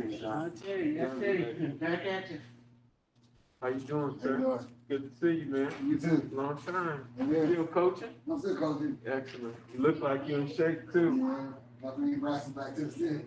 Thanks, Doc. I tell you, I tell you, back at you. How you doing, How you sir? doing? Good to see you, man. You too. Long time. Yeah. Still coaching? I'm still coaching. Excellent. You look like you're in shape too. Yeah, got to bring back to the city.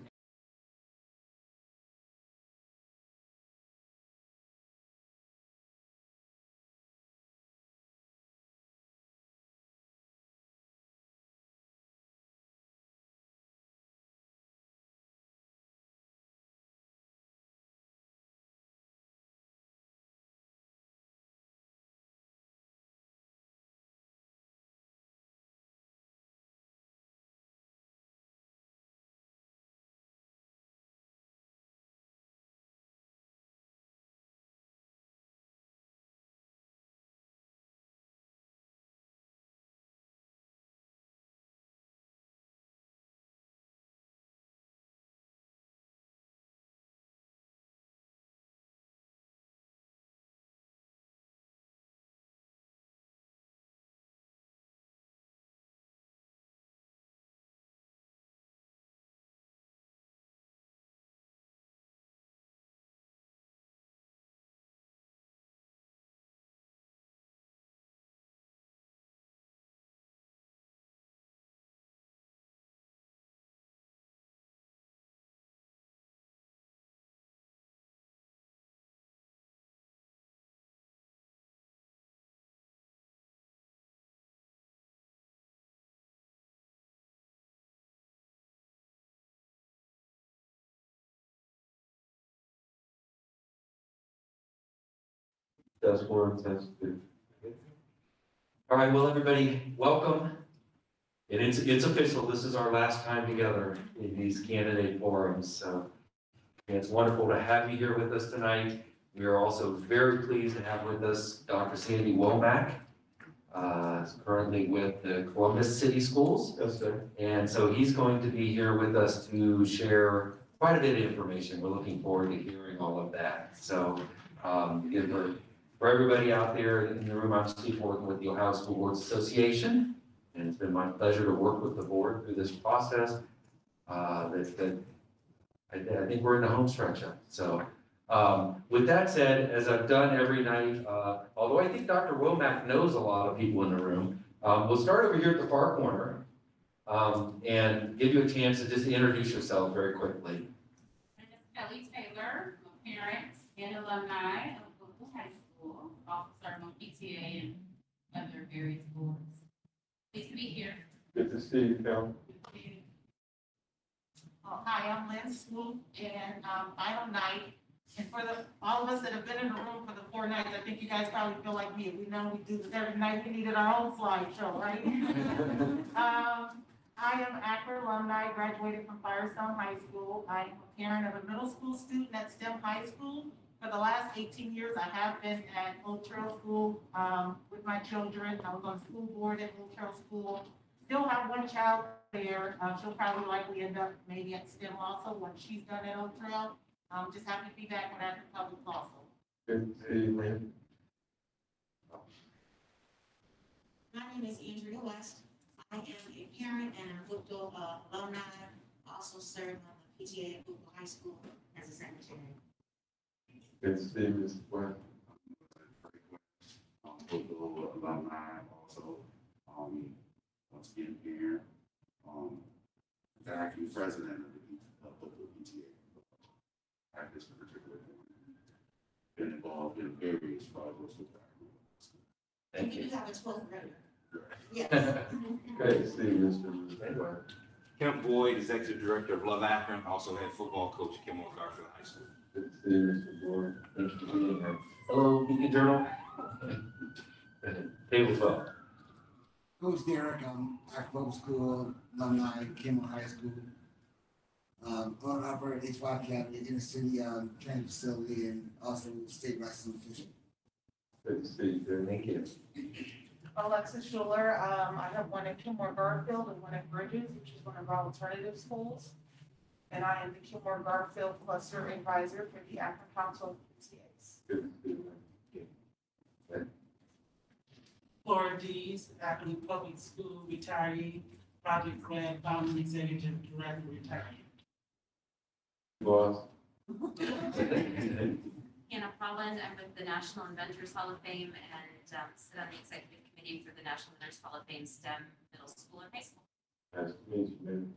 Test one, test two. All right, well, everybody, welcome. And it's, it's official, this is our last time together in these candidate forums, so it's wonderful to have you here with us tonight. We are also very pleased to have with us Dr. Sandy Womack, uh, is currently with the Columbus City Schools. Yes, sir. And so he's going to be here with us to share quite a bit of information. We're looking forward to hearing all of that. So, um, if for, for everybody out there in the room, I'm Steve working with the Ohio School Boards Association. And it's been my pleasure to work with the board through this process. Uh, that, that, I, I think we're in the home stretch. So, um, with that said, as I've done every night, uh, although I think Dr. Womack knows a lot of people in the room, um, we'll start over here at the far corner um, and give you a chance to just introduce yourself very quickly. Kelly Taylor, I'm parent and alumni serve on PTA and other various boards. Pleased to be here. Good to see you. Oh, Hi, I'm Lynn Swoop, and um, final night, and for the, all of us that have been in the room for the four nights, I think you guys probably feel like me. We know we do this every night, we needed our own slideshow, right? Um, I am Akron alumni, graduated from Firestone High School. I am a parent of a middle school student at STEM High School. For the last eighteen years, I have been at Old Trail School um, with my children. I was on school board at Old Trail School. Still have one child there. Uh, she'll probably likely end up maybe at STEM also when she's done at Old Trail. Um, just happy to be back when I'm public also. Good to see you. My name is Andrea West. I am a parent and a Brookville uh, alumni. I Also serve on the PTA at Brookville High School as a secretary. Good to see you, Mr. West. um, football alumni, also, um, once again, parent, um, acting president of the, P- of football PTA. At this particular point. Been involved in various projects with that. Thank You you. do have a twelfth grader. Yes. Good to see you, Mr. West. Kemp Boyd, Executive Director of Love Akron, also head football coach at Kenmore Garfield High School. Good to see you, Mr. Boyd. Thank you for being here. Hello, Beacon Journal. Dave as well. Coach Derek, um, Akron Public School alumni, Kimball High School. Um, owner operator HY Academy in the city, um, training facility and also state wrestling official. Good to see you, good. Thank you. Alexis Schuler, um, I have one at Kenmore Garfield and one at Bridges, which is one of our alternative schools. And I am the Kenmore Garfield Cluster Advisor for the Akron Council of PTAs. Good to see you. Laura Dees, Akron Public School retiree, Project GRAD Founding Executive Director retiree. Boss, Hannah Holland, I'm with the National Inventors Hall of Fame and um, sit on the executive committee for the National Inventors Hall of Fame STEM Middle School and High School. Nice to meet you, man.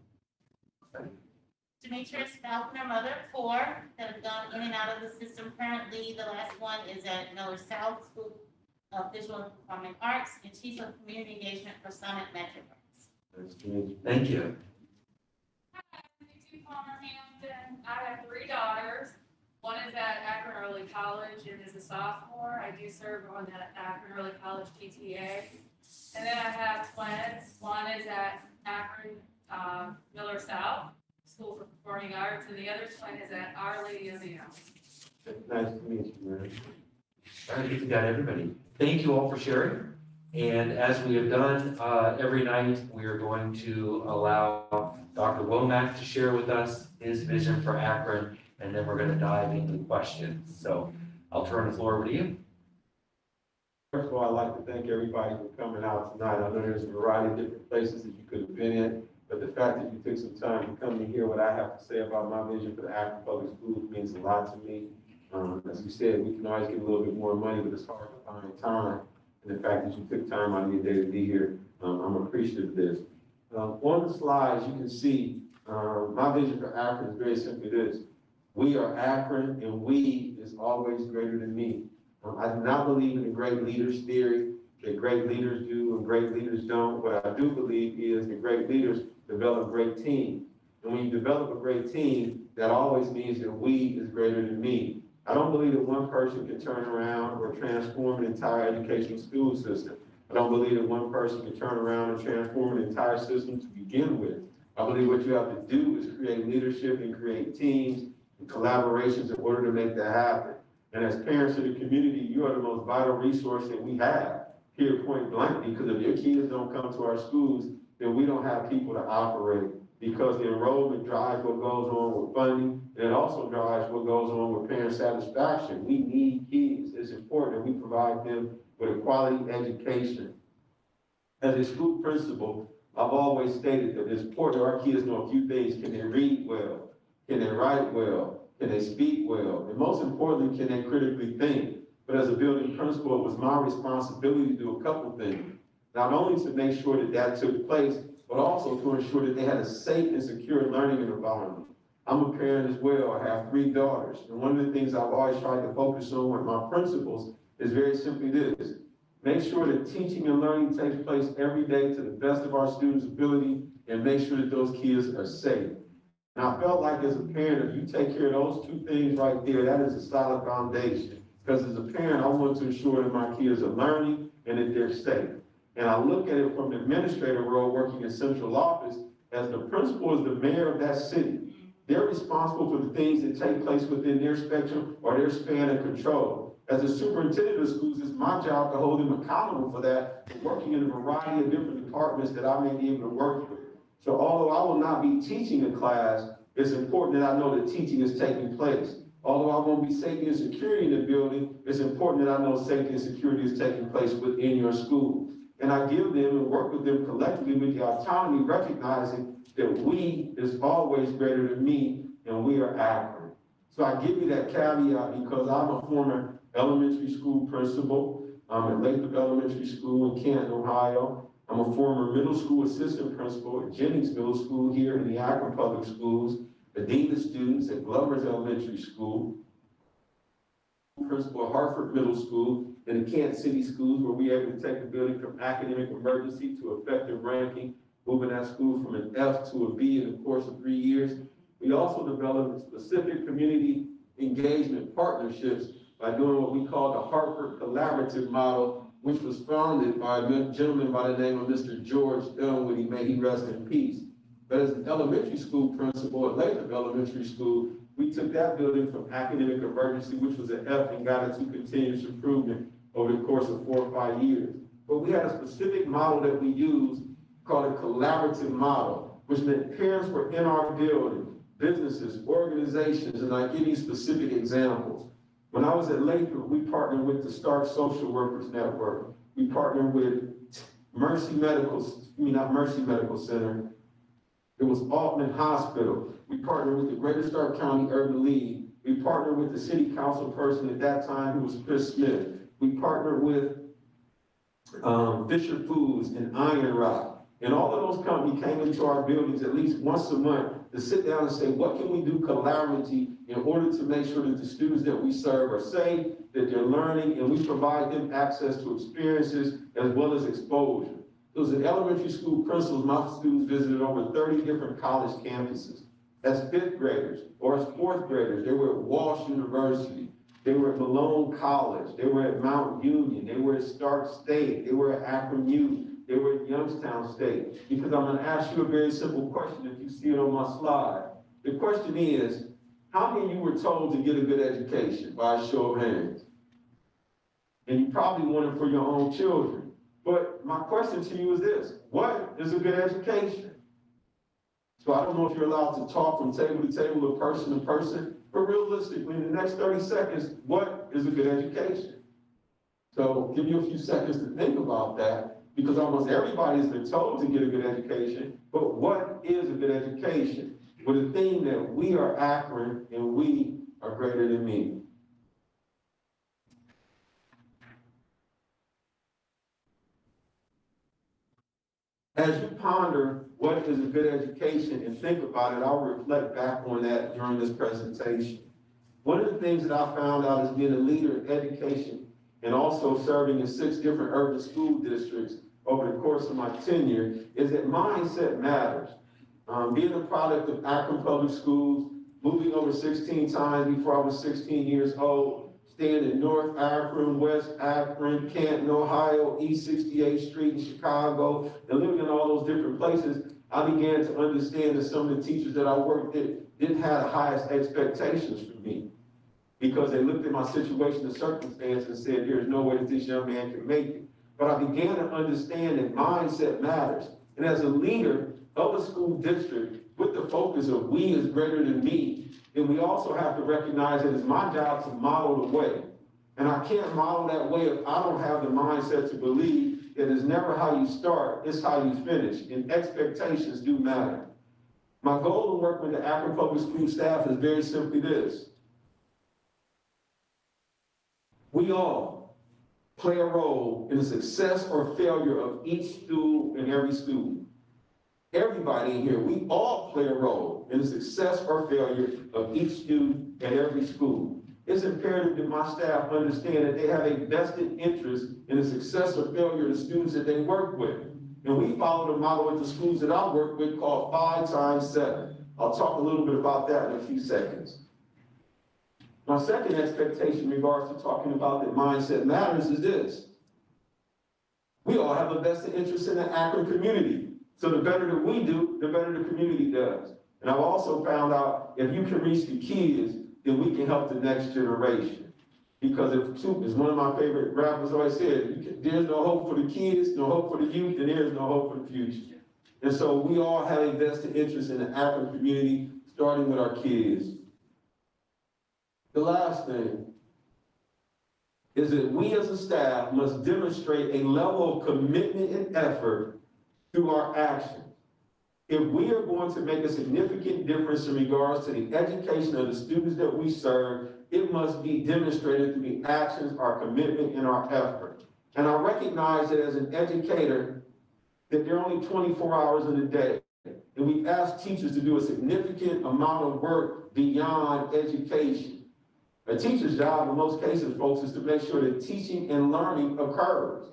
Demetrius Falconer, mother of four, that have gone in and out of the system currently. The last one is at Miller South School of Visual and Performing Arts, and she's of community engagement for Summit Metroparks. Nice to meet. Thank you. Hi, I'm Nikki Palmer Hampton. I have three daughters. One is at Akron Early College and is a sophomore. I do serve on the Akron Early College PTA. And then I have twins. One is at Akron, uh, Miller South School for Performing Arts, and the other twin is at Our Lady of the Elm. Nice to meet you, man. I think we got everybody. Thank you all for sharing. And as we have done uh, every night, we are going to allow Dr. Womack to share with us his vision for Akron, and then we're going to dive into questions. So I'll turn the floor over to you. First of all, I'd like to thank everybody for coming out tonight. I know there's a variety of different places that you could have been in, but the fact that you took some time to come to hear what I have to say about my vision for the Akron Public Schools means a lot to me. Um, as you said, we can always get a little bit more money, but it's hard to find time. And the fact that you took time out of your day to be here, um, I'm appreciative of this. Um, on the slides, you can see, um, my vision for Akron is very simply this. We are Akron and we is always greater than me. Um, I do not believe in the great leaders theory, that great leaders do and great leaders don't. What I do believe is that great leaders develop a great team. And when you develop a great team, that always means that we is greater than me. I don't believe that one person can turn around or transform an entire educational school system. I don't believe that one person can turn around and transform an entire system to begin with. I believe what you have to do is create leadership and create teams and collaborations in order to make that happen. And as parents of the community, you are the most vital resource that we have here point blank, because if your kids don't come to our schools, then we don't have people to operate. Because the enrollment drives what goes on with funding, and it also drives what goes on with parent satisfaction. We need kids. It's important that we provide them with a quality education. As a school principal, I've always stated that it's important that our kids know a few things. Can they read well? Can they write well? Can they speak well? And most importantly, can they critically think? But as a building principal, it was my responsibility to do a couple things. Not only to make sure that that took place, but also to ensure that they had a safe and secure learning environment. I'm a parent as well. I have three daughters. And one of the things I've always tried to focus on with my principals is very simply this. Make sure that teaching and learning takes place every day to the best of our students' ability and make sure that those kids are safe. And I felt like as a parent, if you take care of those two things right there, that is a solid foundation. Because as a parent, I want to ensure that my kids are learning and that they're safe. And I look at it from the administrator role working in central office, as the principal is the mayor of that city. They're responsible for the things that take place within their spectrum or their span of control. As a superintendent of schools, it's my job to hold them accountable for that, working in a variety of different departments that I may be able to work with. So although I will not be teaching a class, it's important that I know that teaching is taking place. Although I won't be safety and security in the building, it's important that I know safety and security is taking place within your school. And I give them and work with them collectively with the autonomy, recognizing that we is always greater than me and we are Akron. So I give you that caveat because I'm a former elementary school principal. I'm at Lathrop Elementary School in Canton, Ohio. I'm a former middle school assistant principal at Jennings Middle School here in the Akron Public Schools, the dean of students at Glover's Elementary School, principal at Hartford Middle School, and the Canton City schools where we able to take the building from academic emergency to effective ranking, moving that school from an F to a B in the course of three years. We also developed specific community engagement partnerships by doing what we call the Hartford Collaborative Model, which was founded by a gentleman by the name of Mr. George Dunwoody, may he rest in peace. But as an elementary school principal at Lathrop Elementary School, we took that building from academic emergency, which was an F, and got it to continuous improvement over the course of four or five years. But we had a specific model that we used called a collaborative model, which meant parents were in our building, businesses, organizations, and I give you specific examples. When I was at Lathrop, we partnered with the Stark Social Workers Network. We partnered with Mercy Medical, I mean, not Mercy Medical Center. It was Aultman Hospital. We partnered with the Greater Stark County Urban League. We partnered with the city council person at that time, who was Chris Smith. We partnered with um, Fisher Foods and Iron Rock. And all of those companies came into our buildings at least once a month to sit down and say, what can we do collaboratively in order to make sure that the students that we serve are safe, that they're learning, and we provide them access to experiences as well as exposure. It was an elementary school principals, my students visited over thirty different college campuses. As fifth graders or as fourth graders, they were at Walsh University, they were at Malone College, they were at Mount Union, they were at Stark State, they were at Akron U, they were at Youngstown State. Because I'm gonna ask you a very simple question, if you see it on my slide. The question is, how many of you were told to get a good education by a show of hands? And you probably want it for your own children. But my question to you is this, what is a good education? So I don't know if you're allowed to talk from table to table or person to person, but realistically, in the next thirty seconds, what is a good education? So give you a few seconds to think about that, because almost everybody's been told to get a good education, but what is a good education? With the theme that we are Akron and we are greater than me. As you ponder what is a good education and think about it, I'll reflect back on that during this presentation. One of the things that I found out as being a leader in education and also serving in six different urban school districts over the course of my tenure is that mindset matters. Um, being a product of Akron Public Schools, moving over sixteen times before I was sixteen years old, staying in North Akron, West Akron, Canton, Ohio, East Sixty-Eighth Street in Chicago, and living in all those different places, I began to understand that some of the teachers that I worked with didn't have the highest expectations for me. Because they looked at my situation and circumstance and said, there's no way that this young man can make it. But I began to understand that mindset matters. And as a leader of a school district, with the focus of we is greater than me, then we also have to recognize that it's my job to model the way. And I can't model that way if I don't have the mindset to believe that it's never how you start, it's how you finish. And expectations do matter. My goal in working with the Akron Public School staff is very simply this. We all play a role in the success or failure of each school and every school. Everybody in here, we all play a role in the success or failure of each student at every school. It's imperative that my staff understand that they have a vested interest in the success or failure of the students that they work with. And we follow the model at the schools that I work with called five times seven. I'll talk a little bit about that in a few seconds. My second expectation in regards to talking about that mindset matters is this. We all have a vested interest in the Akron community. So the better that we do, the better the community does. And I've also found out if you can reach the kids, then we can help the next generation. Because if two, as one of my favorite rappers always said, can, there's no hope for the kids, no hope for the youth, and there's no hope for the future. And so we all have a vested interest in the Akron community, starting with our kids. The last thing is that we as a staff must demonstrate a level of commitment and effort through our actions. If we are going to make a significant difference in regards to the education of the students that we serve, it must be demonstrated through the actions, our commitment, and our effort. And I recognize that as an educator, that there are only twenty-four hours in a day. And we've asked teachers to do a significant amount of work beyond education. A teacher's job in most cases, folks, is to make sure that teaching and learning occurs.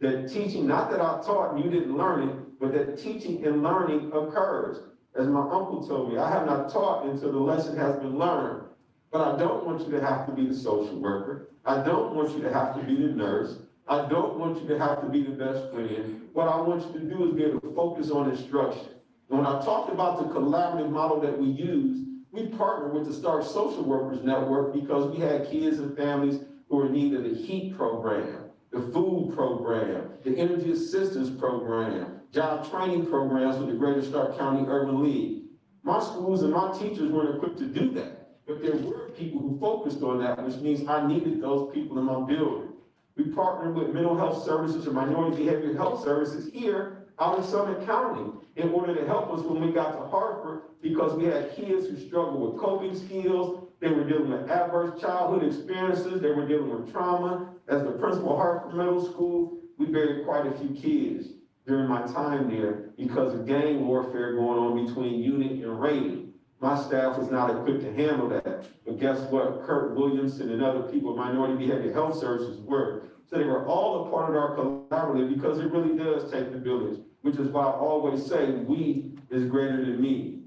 That teaching, not that I taught and you didn't learn it, but that teaching and learning occurs. As my uncle told me, I have not taught until the lesson has been learned. But I don't want you to have to be the social worker. I don't want you to have to be the nurse. I don't want you to have to be the best friend. What I want you to do is be able to focus on instruction. When I talked about the collaborative model that we use, we partnered with the Stark Social Workers Network because we had kids and families who were in need of the heat program, the food program, the energy assistance program, job training programs with the Greater Stark County Urban League. My schools and my teachers weren't equipped to do that, but there were people who focused on that, which means I needed those people in my building. We partnered with mental health services or minority behavioral health services here out in Summit County in order to help us when we got to Hartford because we had kids who struggled with coping skills, They were dealing with adverse childhood experiences. They were dealing with trauma. As the principal of Hartford Middle School, we buried quite a few kids during my time there because of gang warfare going on between unit and rating. My staff was not equipped to handle that. But guess what? Kurt Williamson and other people, Minority Behavior Health Services were. So they were all a part of our collaborative because it really does take the village, which is why I always say, we is greater than me.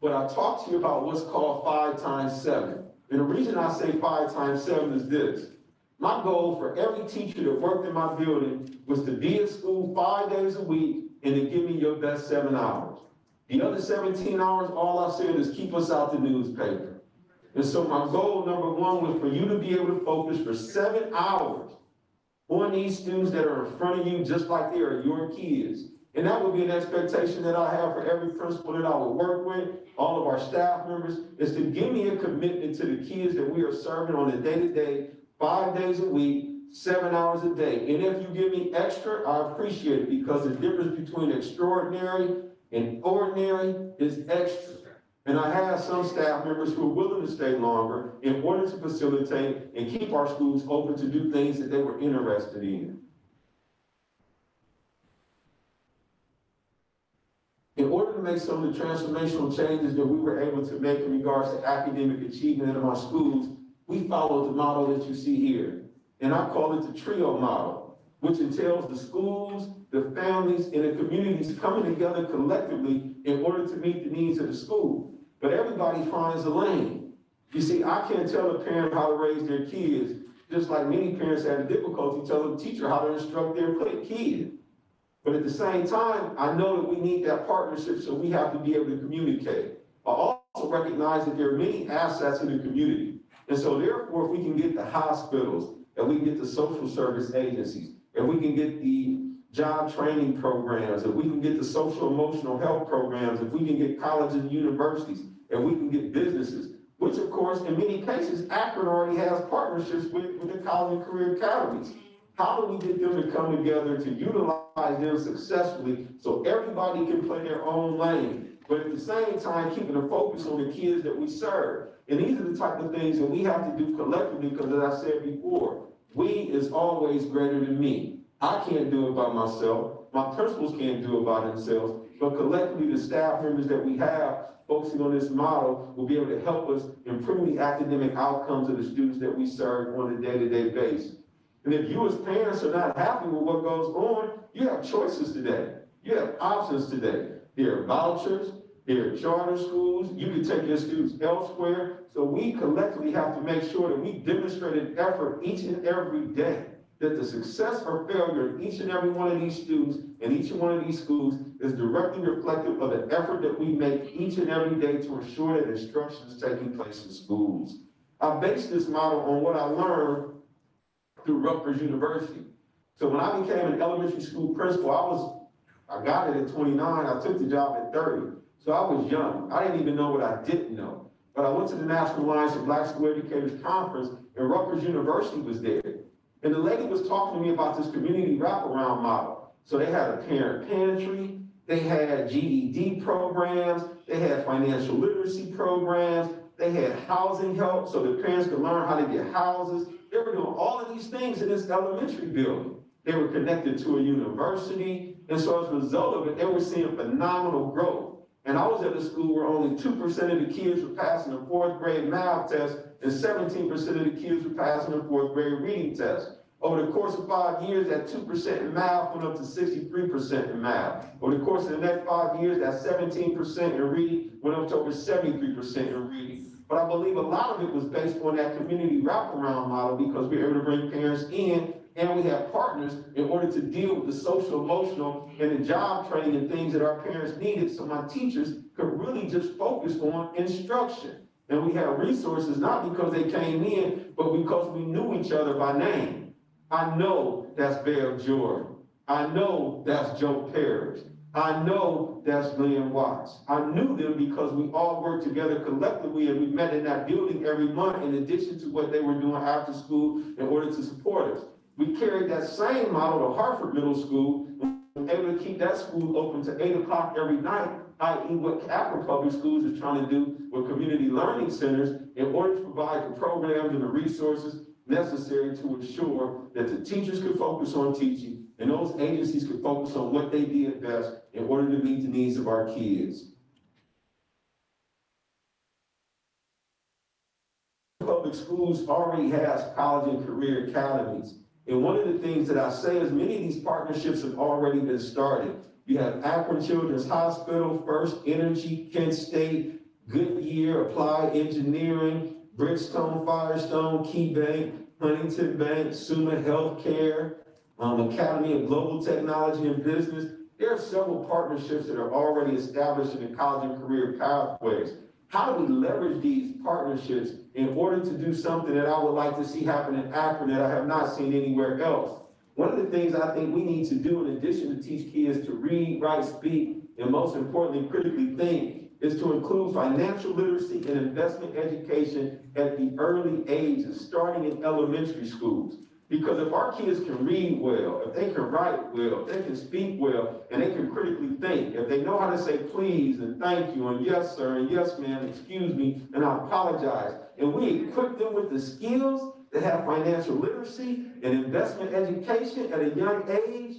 But I talked to you about what's called five times seven. And the reason I say five times seven is this. My goal for every teacher that worked in my building was to be at school five days a week and to give me your best seven hours. The other seventeen hours, all I said is keep us out the newspaper. And so my goal, number one, was for you to be able to focus for seven hours on these students that are in front of you, just like they are your kids. And that would be an expectation that I have for every principal that I would work with, all of our staff members, is to give me a commitment to the kids that we are serving on a day-to-day, five days a week, seven hours a day. And if you give me extra, I appreciate it because the difference between extraordinary and ordinary is extra. And I have some staff members who are willing to stay longer in order to facilitate and keep our schools open to do things that they were interested in. In order to make some of the transformational changes that we were able to make in regards to academic achievement in our schools, we follow the model that you see here. And I call it the TRIO model, which entails the schools, the families, and the communities coming together collectively in order to meet the needs of the school. But everybody finds a lane. You see, I can't tell a parent how to raise their kids, just like many parents have difficulty telling a teacher how to instruct their kid. But at the same time, I know that we need that partnership, so we have to be able to communicate. I also recognize that there are many assets in the community. And so therefore, if we can get the hospitals, if we get the social service agencies, if we can get the job training programs, if we can get the social emotional health programs, if we can get colleges and universities, if we can get businesses, which of course, in many cases, Akron already has partnerships with, with the college and career academies. How do we get them to come together to utilize them successfully so everybody can play their own lane? But at the same time, keeping a focus on the kids that we serve. And these are the type of things that we have to do collectively, because as I said before, we is always greater than me. I can't do it by myself. My principals can't do it by themselves. But collectively, the staff members that we have focusing on this model will be able to help us improve the academic outcomes of the students that we serve on a day-to-day basis. And if you as parents are not happy with what goes on, you have choices today. You have options today. There are vouchers, there are charter schools, you can take your students elsewhere. So we collectively have to make sure that we demonstrate an effort each and every day that the success or failure of each and every one of these students and each one of these schools is directly reflective of the effort that we make each and every day to ensure that instruction is taking place in schools. I base this model on what I learned through Rutgers University. So when I became an elementary school principal, I was, I got it at twenty-nine, I took the job at thirty. So I was young. I didn't even know what I didn't know. But I went to the National Alliance of Black School Educators Conference, and Rutgers University was there. And the lady was talking to me about this community wraparound model. So they had a parent pantry, they had GED programs, they had financial literacy programs, they had housing help so the parents could learn how to get houses. They were doing all of these things in this elementary building. They were connected to a university, and so as a result of it, they were seeing phenomenal growth. And I was at a school where only two percent of the kids were passing the fourth grade math test, and seventeen percent of the kids were passing the fourth grade reading test. Over the course of five years, that two percent in math went up to sixty-three percent in math. Over the course of the next five years, that seventeen percent in reading went up to over seventy-three percent in reading. But I believe a lot of it was based on that community wraparound model because we were able to bring parents in and we have partners in order to deal with the social, emotional, and the job training and things that our parents needed. So my teachers could really just focus on instruction. And we have resources not because they came in, but because we knew each other by name. I know that's Bev Jordan. I know that's Joe Parrish. I know that's Glenn Watts. I knew them because we all worked together collectively and we met in that building every month in addition to what they were doing after school in order to support us. We carried that same model to Hartford Middle School and were able to keep that school open to eight o'clock every night i.e. what Akron Public Schools is trying to do with community learning centers in order to provide the programs and the resources necessary to ensure that the teachers could focus on teaching and those agencies could focus on what they did best in order to meet the needs of our kids. Public schools already has college and career academies. And one of the things that I say is many of these partnerships have already been started. You have Akron Children's Hospital, First Energy, Kent State, Goodyear, Applied Engineering, Bridgestone, Firestone, Key Bank, Huntington Bank, Summa Healthcare, um, Academy of Global Technology and Business. There are several partnerships that are already established in the college and career pathways. How do we leverage these partnerships in order to do something that I would like to see happen in Akron that I have not seen anywhere else? One of the things I think we need to do in addition to teach kids to read, write, speak, and most importantly, critically think, is to include financial literacy and investment education at the early ages, starting in elementary schools. Because if our kids can read well, if they can write well, if they can speak well, and they can critically think, if they know how to say please and thank you and yes, sir, and yes, ma'am, excuse me, and I apologize, and we equip them with the skills to have financial literacy and investment education at a young age,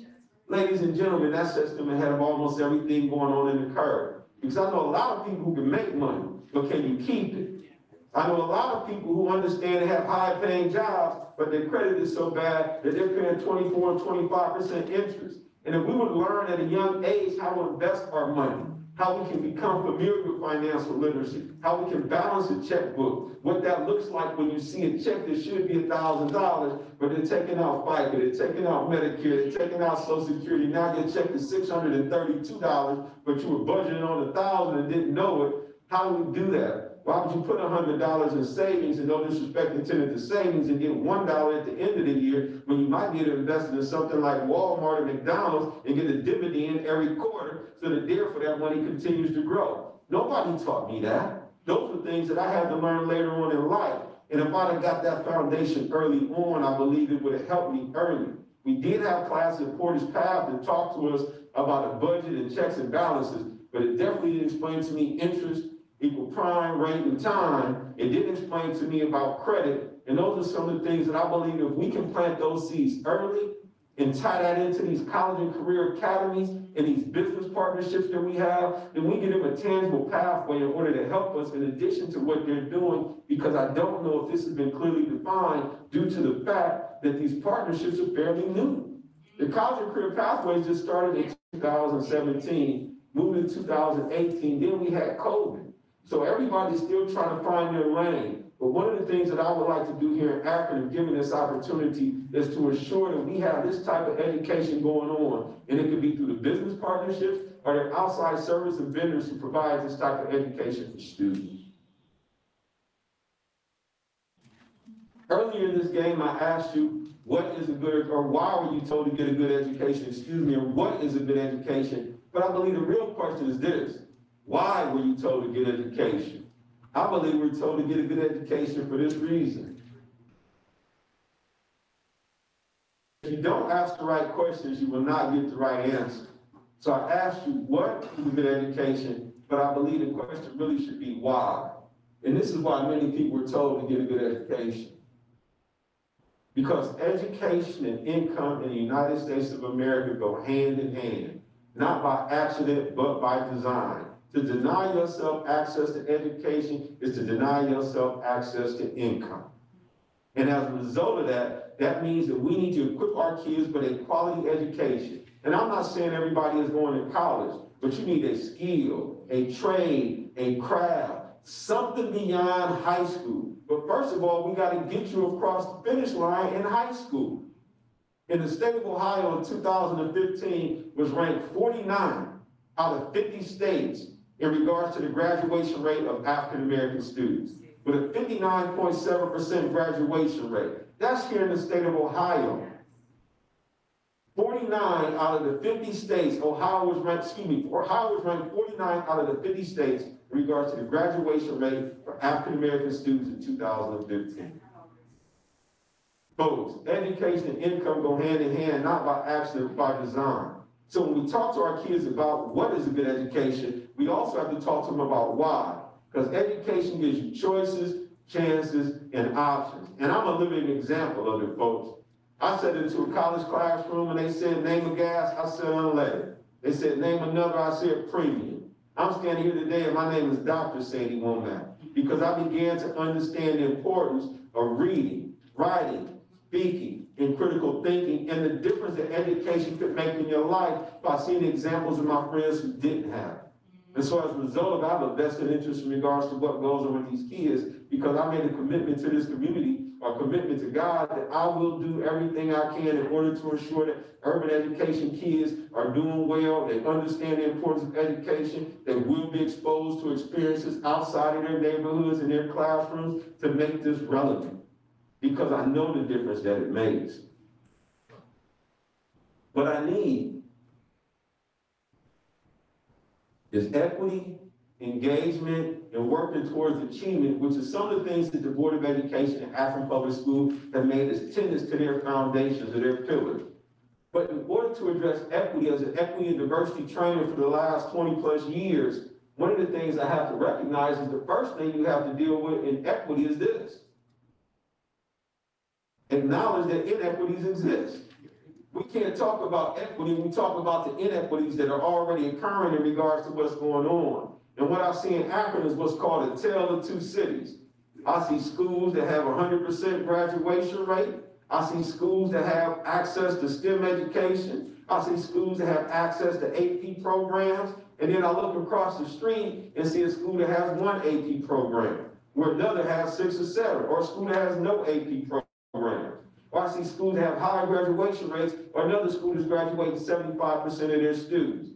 ladies and gentlemen, that sets them ahead of almost everything going on in the curve. Because I know a lot of people who can make money, but can you keep it? I know a lot of people who understand and have high-paying jobs, but their credit is so bad that they're paying twenty-four and twenty-five percent interest. And if we would learn at a young age how to invest our money, how we can become familiar with financial literacy, how we can balance a checkbook, what that looks like when you see a check that should be a thousand dollars, but they're taking out FICA, they're taking out Medicare, they're taking out Social Security, now your check is six hundred and thirty-two dollars, but you were budgeting on a thousand and didn't know it. How do we do that? Why would you put hundred dollars in savings and no disrespect intended to savings and get one dollar at the end of the year when you might be able to invest in something like Walmart or McDonald's and get a dividend every quarter so that therefore that money continues to grow? Nobody taught me that. Those were things that I had to learn later on in life. And if I'd have got that foundation early on, I believe it would have helped me early. We did have class at Porter's Path that talked to us about a budget and checks and balances, but it definitely didn't explain to me interest equal prime rate and time. It didn't explain to me about credit. And those are some of the things that I believe if we can plant those seeds early and tie that into these college and career academies and these business partnerships that we have, then we give them a tangible pathway in order to help us in addition to what they're doing, because I don't know if this has been clearly defined due to the fact that these partnerships are fairly new. The college and career pathways just started in 2017, moved in 2018, then we had COVID. So everybody's still trying to find their lane. But one of the things that I would like to do here in Akron, given this opportunity, is to ensure that we have this type of education going on. And it could be through the business partnerships or the outside service and vendors who provide this type of education for students. Earlier in this game, I asked you, what is a good, or why were you told to get a good education? Excuse me, or what is a good education? But I believe the real question is this. Why were you told to get education? I believe we're told to get a good education for this reason. If you don't ask the right questions, you will not get the right answer. So I asked you, what is good education? But I believe the question really should be why. And this is why many people were told to get a good education. Because education and income in the United States of America go hand in hand, not by accident, but by design. To deny yourself access to education is to deny yourself access to income. And as a result of that, that means that we need to equip our kids with a quality education. And I'm not saying everybody is going to college, but you need a skill, a trade, a craft, something beyond high school. But first of all, we got to get you across the finish line in high school. In the state of Ohio in 2015 was ranked 49 out of 50 states in regards to the graduation rate of African American students, with a 59.7% graduation rate. That's here in the state of Ohio. 49 out of the 50 states, Ohio was ranked, excuse me, Ohio was ranked 49 out of the 50 states in regards to the graduation rate for African American students in 2015. Folks, education and income go hand in hand, not by accident, but by design. So when we talk to our kids about what is a good education, we also have to talk to them about why. Because education gives you choices, chances, and options. And I'm a living example of it, folks. I sat into a college classroom and they said, name a gas, I said unleaded. They said, name another, I said premium. I'm standing here today and my name is Dr. Sandy Womack because I began to understand the importance of reading, writing, speaking, and critical thinking and the difference that education could make in your life by seeing examples of my friends who didn't have. it. And so as a result I have a vested interest in regards to what goes on with these kids because I made a commitment to this community or commitment to God that I will do everything I can in order to ensure that urban education kids are doing well, they understand the importance of education, they will be exposed to experiences outside of their neighborhoods and their classrooms to make this relevant. Because I know the difference that it makes. What I need is equity, engagement, and working towards achievement, which is some of the things that the Board of Education and Akron Public Schools have made as tenets to their foundations or their pillars. But in order to address equity as an equity and diversity trainer for the last twenty plus years, one of the things I have to recognize is the first thing you have to deal with in equity is this. Acknowledge that inequities exist. We can't talk about equity, we talk about the inequities that are already occurring in regards to what's going on. And what I see in Akron is what's called a tale of two cities. I see schools that have hundred percent graduation rate. I see schools that have access to STEM education. I see schools that have access to AP programs. And then I look across the street and see a school that has one AP program, where another has six or seven, or a school that has no AP program. I see schools have higher graduation rates, or another school is graduating seventy-five percent of their students.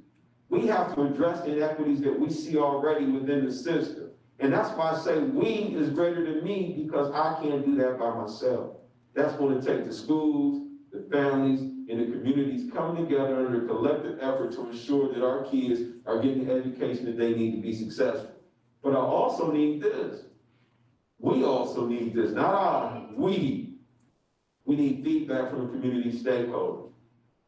We have to address the inequities that we see already within the system. And that's why I say we is greater than me because I can't do that by myself. That's going to take the schools, the families, and the communities coming together under a collective effort to ensure that our kids are getting the education that they need to be successful. But I also need this. We also need this, not I, we. We need feedback from the community stakeholders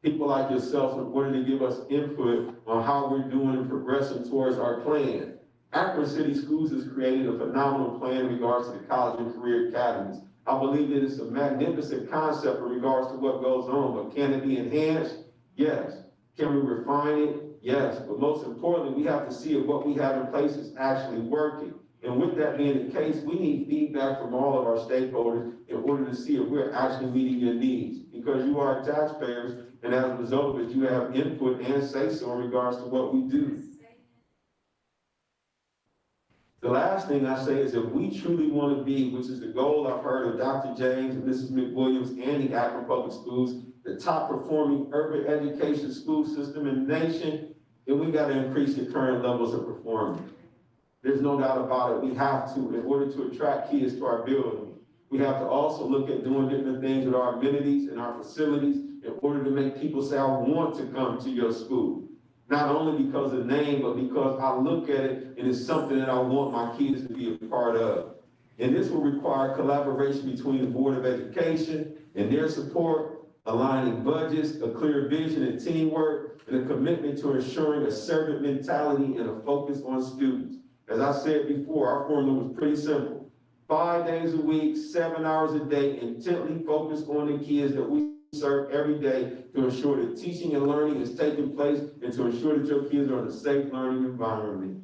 people like yourself in order to give us input on how we're doing and progressing towards our plan. Akron City Schools has created a phenomenal plan in regards to the college and career academies. I believe that it's a magnificent concept in regards to what goes on, but can it be enhanced? Yes. Can we refine it? Yes. But most importantly, we have to see if what we have in place is actually working. And with that being the case, we need feedback from all of our stakeholders in order to see if we're actually meeting your needs. Because you are taxpayers, and as a result of it, you have input and say-so in regards to what we do. The last thing I say is that we truly want to be, which is the goal I've heard of Dr. James and Mrs. McWilliams and the Akron Public Schools, the top performing urban education school system in the nation, then we got to increase the current levels of performance. There's no doubt about it. We have to, in order to attract kids to our building. We have to also look at doing different things with our amenities and our facilities in order to make people say, I want to come to your school. Not only because of the name, but because I look at it and it's something that I want my kids to be a part of. And this will require collaboration between the Board of Education and their support, aligning budgets, a clear vision and teamwork, and a commitment to ensuring a servant mentality and a focus on students. As I said before, our formula was pretty simple. Five days a week, seven hours a day, intently focused on the kids that we serve every day to ensure that teaching and learning is taking place and to ensure that your kids are in a safe learning environment.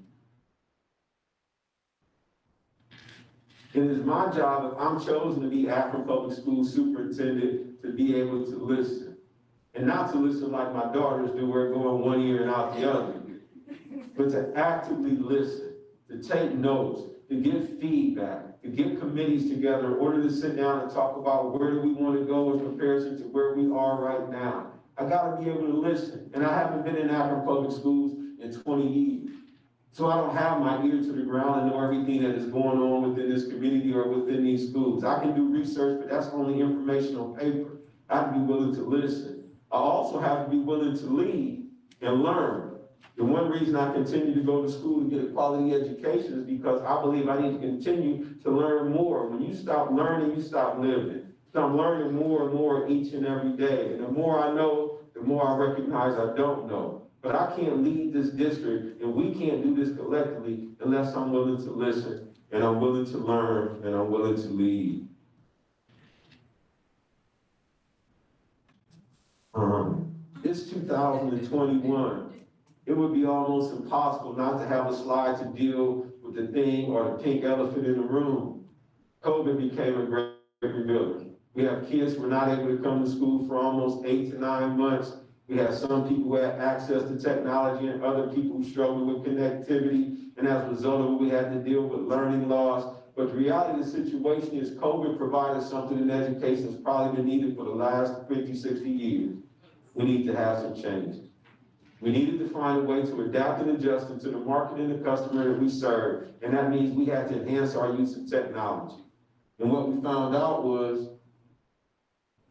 It is my job, if I'm chosen to be Akron Public School Superintendent, to be able to listen. And not to listen like my daughters do, where going one ear and out the other. But to actively listen, to take notes, to give feedback, to get committees together in order to sit down and talk about where do we want to go in comparison to where we are right now. I gotta be able to listen, and I haven't been in Akron Public Schools in twenty years. So I don't have my ear to the ground and know everything that is going on within this community or within these schools. I can do research, but that's only information on paper. I have to be willing to listen. I also have to be willing to lead and learn. The one reason I continue to go to school to get a quality education is because I believe I need to continue to learn more. When you stop learning, you stop living. So I'm learning more and more each and every day. And the more I know, the more I recognize I don't know. But I can't lead this district, and we can't do this collectively unless I'm willing to listen, and I'm willing to learn, and I'm willing to lead. Um, it's two thousand and twenty-one. It would be almost impossible not to have a slide to deal with the thing or the pink elephant in the room. COVID became a great revealer. We have kids who were not able to come to school for almost eight to nine months. We have some people who had access to technology and other people who struggled with connectivity. And as a result of it, we had to deal with learning loss. But the reality of the situation is COVID provided something in education that's probably been needed for the last 50, 60 years. We need to have some changes. We needed to find a way to adapt and adjust to the market and the customer that we serve. And that means we had to enhance our use of technology. And what we found out was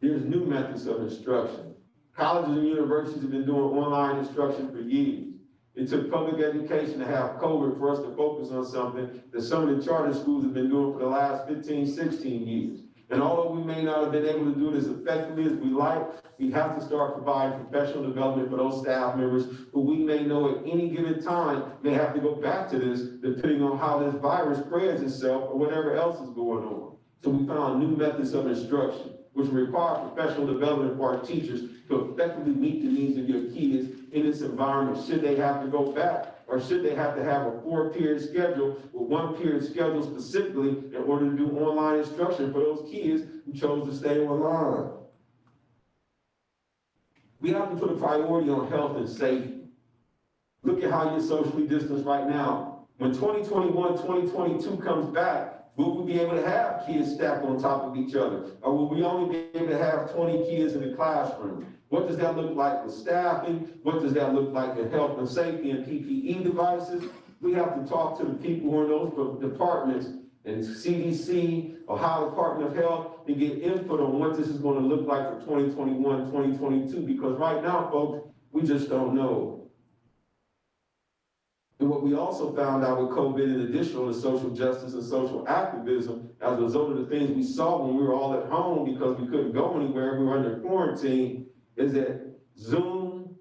there's new methods of instruction. Colleges and universities have been doing online instruction for years. It took public education to have COVID for us to focus on something that some of the charter schools have been doing for the last 15, 16 years. And although we may not have been able to do it as effectively as we like, we have to start providing professional development for those staff members who we may know at any given time may have to go back to this depending on how this virus spreads itself or whatever else is going on. So we found new methods of instruction, which require professional development for our teachers to effectively meet the needs of your kids in this environment, should they have to go back, or should they have to have a four-period schedule with one period scheduled specifically in order to do online instruction for those kids who chose to stay online. We have to put a priority on health and safety. Look at how you're socially distanced right now. When 2021, 2022 comes back, will we be able to have kids stacked on top of each other? Or will we only be able to have 20 kids in the classroom? What does that look like with staffing? What does that look like in health and safety and PPE devices? We have to talk to the people who are in those departments and CDC, Ohio Department of Health, and get input on what this is gonna look like for 2021, 2022. because right now, folks, we just don't know. And what we also found out with COVID, in addition to social justice and social activism, as a result of the things we saw when we were all at home because we couldn't go anywhere, we were under quarantine, is that Zoom,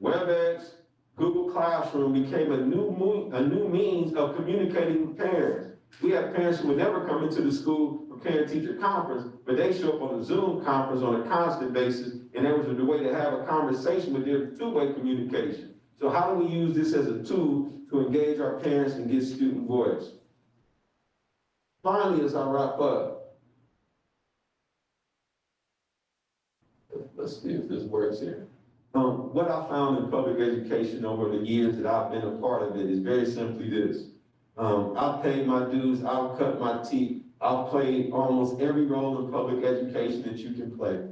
WebEx, Google Classroom became a new a new means of communicating with parents. We have parents who would never come into the school for parent-teacher conference, but they show up on a Zoom conference on a constant basis, and that was the way to have a conversation with their two-way communication. So how do we use this as a tool to engage our parents and get student voice? Finally, as I wrap up, let's see if this works here. Um, what I found in public education over the years that I've been a part of it is very simply this. Um, I've paid my dues, I've cut my teeth, I've played almost every role in public education that you can play.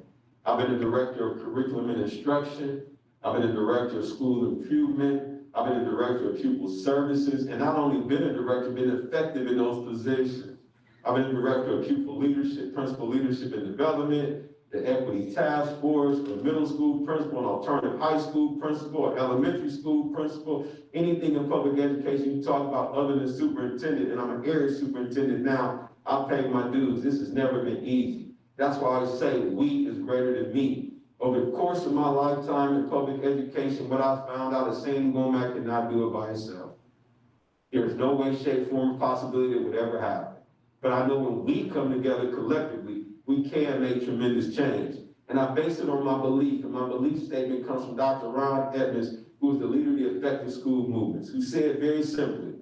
I've been a director of curriculum and instruction, I've been a director of school improvement, I've been a director of pupil services, and not only been a director, been effective in those positions. I've been a director of pupil leadership, principal leadership and development, the equity task force, the middle school principal, an alternative high school principal, elementary school principal, anything in public education you talk about other than superintendent, and I'm an area superintendent now, I've paid my dues. This has never been easy. That's why I say we is greater than me. Over the course of my lifetime in public education, what I found out is Sandy Womack not do it by herself. There's no way, shape, form, possibility it would ever happen. But I know when we come together collectively, we can make tremendous change. And I base it on my belief, and my belief statement comes from Dr. Ron Edmonds, who is the leader of the effective school movements, who said very simply,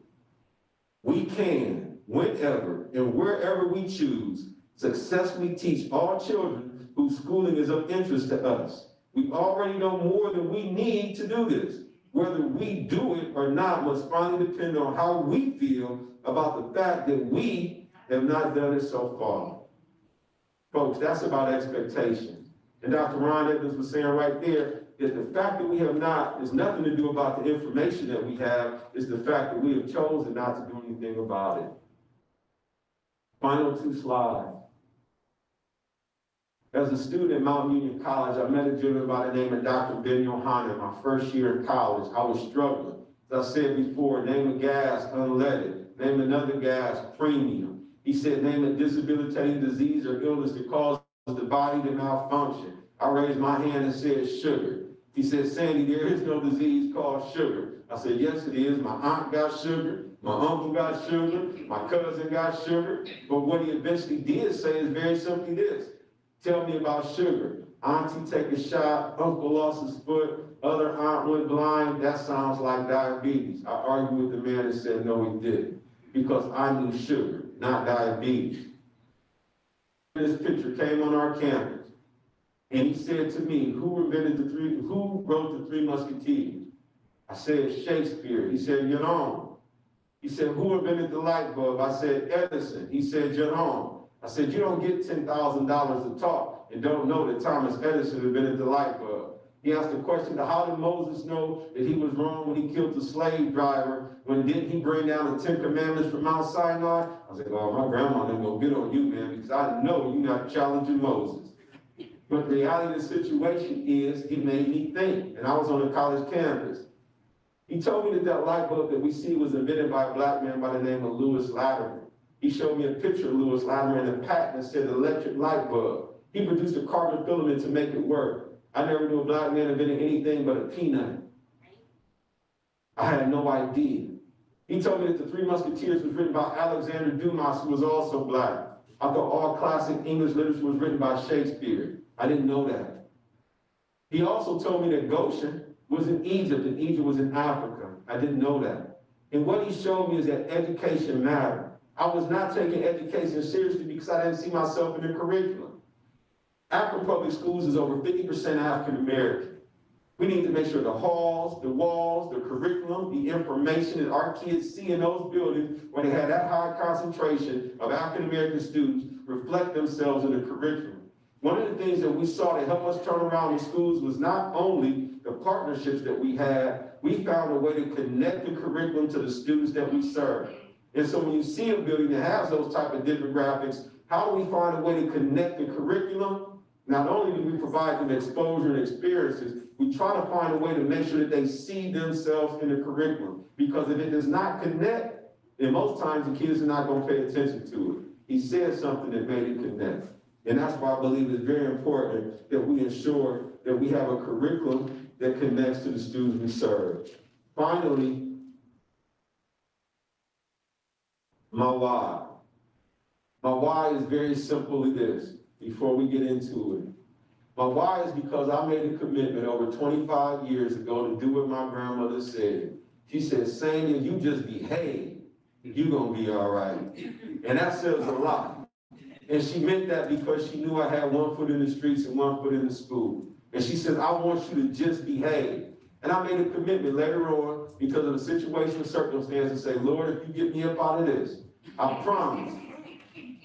we can, whenever and wherever we choose, successfully teach all children whose schooling is of interest to us. We already know more than we need to do this. Whether we do it or not must finally depend on how we feel about the fact that we have not done it so far. Folks, that's about expectations. And Dr. Ron Evans was saying right there that the fact that we have not is nothing to do about the information that we have, it's the fact that we have chosen not to do anything about it. Final two slides. As a student at Mount Union College, I met a gentleman by the name of Dr. Ben Yohanan my first year in college. I was struggling. As I said before, name a gas, unleaded. Name another gas, premium. He said, name a disabilitating disease or illness that causes the body to malfunction. I raised my hand and said sugar. He said, Sandy, there is no disease called sugar. I said, yes, it is. My aunt got sugar. My uncle got sugar. My cousin got sugar. But what he eventually did say is very simply this. Tell me about sugar. Auntie take a shot, uncle lost his foot, other aunt went blind. That sounds like diabetes. I argued with the man and said, no, he didn't. Because I knew sugar, not diabetes. This picture came on our campus. And he said to me, who invented the three, who wrote the Three Musketeers? I said Shakespeare. He said, Jerome. He said, who invented the light bulb? I said Edison. He said, Jerome. I said, you don't get ten thousand dollars to talk and don't know that Thomas Edison invented the light bulb. He asked the question, how did Moses know that he was wrong when he killed the slave driver? When didn't he bring down the Ten Commandments from Mount Sinai? I said, oh, my grandma didn't go get on you, man, because I know you're not challenging Moses. But the reality of the situation is, it made me think, and I was on a college campus. He told me that that light bulb that we see was invented by a black man by the name of Lewis Latimer. He showed me a picture of Lewis Latimer and a patent that said electric light bulb. He produced a carbon filament to make it work. I never knew a black man invented anything but a peanut. I had no idea. He told me that the Three Musketeers was written by Alexander Dumas, who was also black. I thought all classic English literature was written by Shakespeare. I didn't know that. He also told me that Goshen was in Egypt and Egypt was in Africa. I didn't know that. And what he showed me is that education mattered. I was not taking education seriously because I didn't see myself in the curriculum. Akron Public Schools is over 50% African American. We need to make sure the halls, the walls, the curriculum, the information that our kids see in those buildings when they have that high concentration of African American students reflect themselves in the curriculum. One of the things that we saw to help us turn around the schools was not only the partnerships that we had, we found a way to connect the curriculum to the students that we serve. And so when you see a building that has those type of demographics, how do we find a way to connect the curriculum? Not only do we provide them exposure and experiences, we try to find a way to make sure that they see themselves in the curriculum. Because if it does not connect, then most times the kids are not gonna pay attention to it. He said something that made it connect. And that's why I believe it's very important that we ensure that we have a curriculum that connects to the students we serve. Finally, my why. My why is very simply this, before we get into it. My why is because I made a commitment over twenty-five years ago to do what my grandmother said. She said, Sanya, you just behave, you're gonna be all right. And that says a lot. And she meant that because she knew I had one foot in the streets and one foot in the school. And she said, I want you to just behave. And I made a commitment later on because of the situation and circumstance and say, Lord, if you get me up out of this, I promise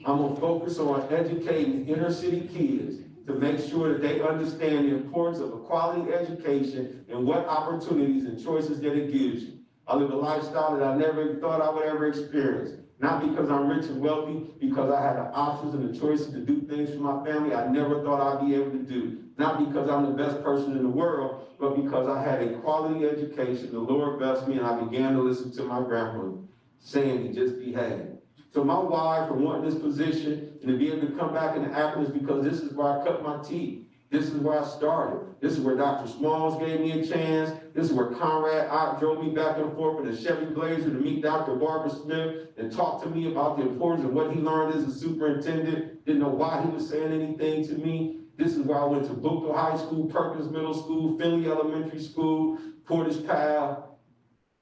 I'm gonna focus on educating inner city kids to make sure that they understand the importance of a quality education and what opportunities and choices that it gives you. I live a lifestyle that I never thought I would ever experience. Not because I'm rich and wealthy, because I had the options and the choices to do things for my family I never thought I'd be able to do. Not because I'm the best person in the world, but because I had a quality education. The Lord blessed me and I began to listen to my grandmother saying to just behave. So my wife for wanting this position and to be able to come back into Akron is because this is where I cut my teeth. This is where I started. This is where Dr. Smalls gave me a chance. This is where Conrad Ott drove me back and forth in a Chevy Blazer to meet Dr. Barbara Smith and talk to me about the importance of what he learned as a superintendent. Didn't know why he was saying anything to me. This is where I went to Buchtel High School, Perkins Middle School, Findley Elementary School, Portage Path.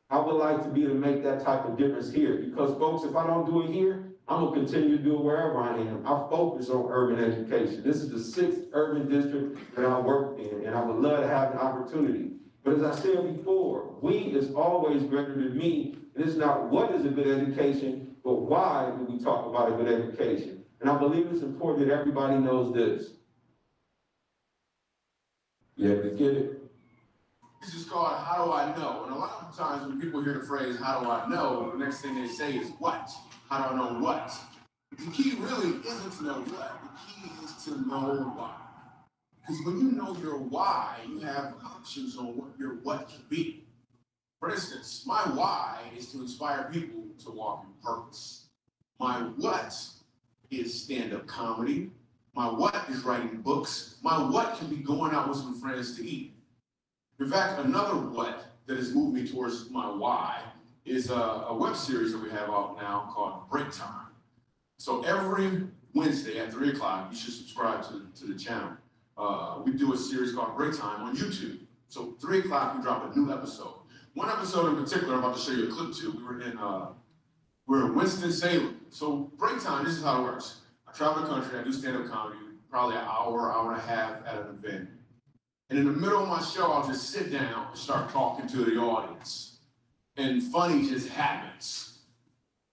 I would like to be to make that type of difference here because folks, if I don't do it here, I'm gonna continue to do it wherever I am. I focus on urban education. This is the sixth urban district that I work in, and I would love to have an opportunity. But as I said before, we is always greater than me, and it's not what is a good education, but why do we talk about a good education? And I believe it's important that everybody knows this. You to get it? This is called How Do I Know? And a lot of times when people hear the phrase, How do I know? The next thing they say is, What? How do I know what? The key really isn't to know what, the key is to know why. Because when you know your why, you have options on what your what can be. For instance, my why is to inspire people to walk in purpose. My what is stand up comedy. My what is writing books. My what can be going out with some friends to eat. In fact, another what that has moved me towards my why is a, a web series that we have out now called Break Time. So every Wednesday at three o'clock, you should subscribe to, to the channel. Uh, we do a series called Break Time on YouTube. So three o'clock, we drop a new episode. One episode in particular, I'm about to show you a clip to. We were in uh, we're in Winston Salem. So break time, this is how it works. I travel the country, I do stand-up comedy, probably an hour, hour and a half at an event. And in the middle of my show, I'll just sit down and start talking to the audience. And funny just happens.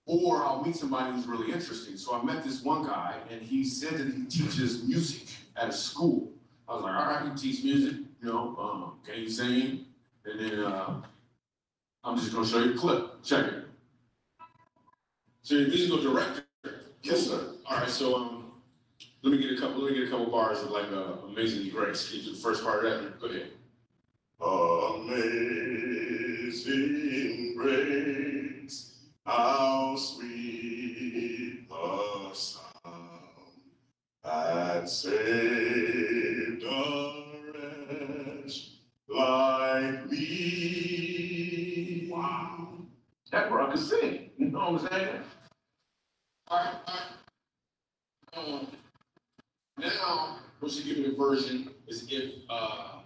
Or I'll meet somebody who's really interesting. So I met this one guy, and he said that he teaches music at a school. I was like, all right, you teach music, you know, um, can you sing? And then uh, I'm just gonna show you a clip. Check it. So your musical director? Yes, sir. All right, so um, let me get a couple. Let me get a couple bars of like uh, "Amazing Grace." Can you do the first part of that? Go ahead. Amazing grace, how sweet the sound that saved a wretch like me. Wow, that bro can sing. You know what I'm saying? All right, all right. Um, now, what give me a version is if uh,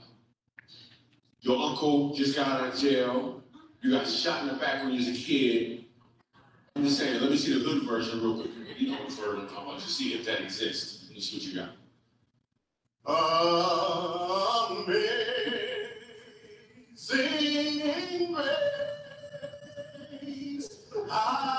your uncle just got out of jail, you got shot in the back when you was a kid. I'm just saying, let me see the hood version real quick. You know what version I'm about. Just see if that exists. Let me see what you got. Amazing grace, how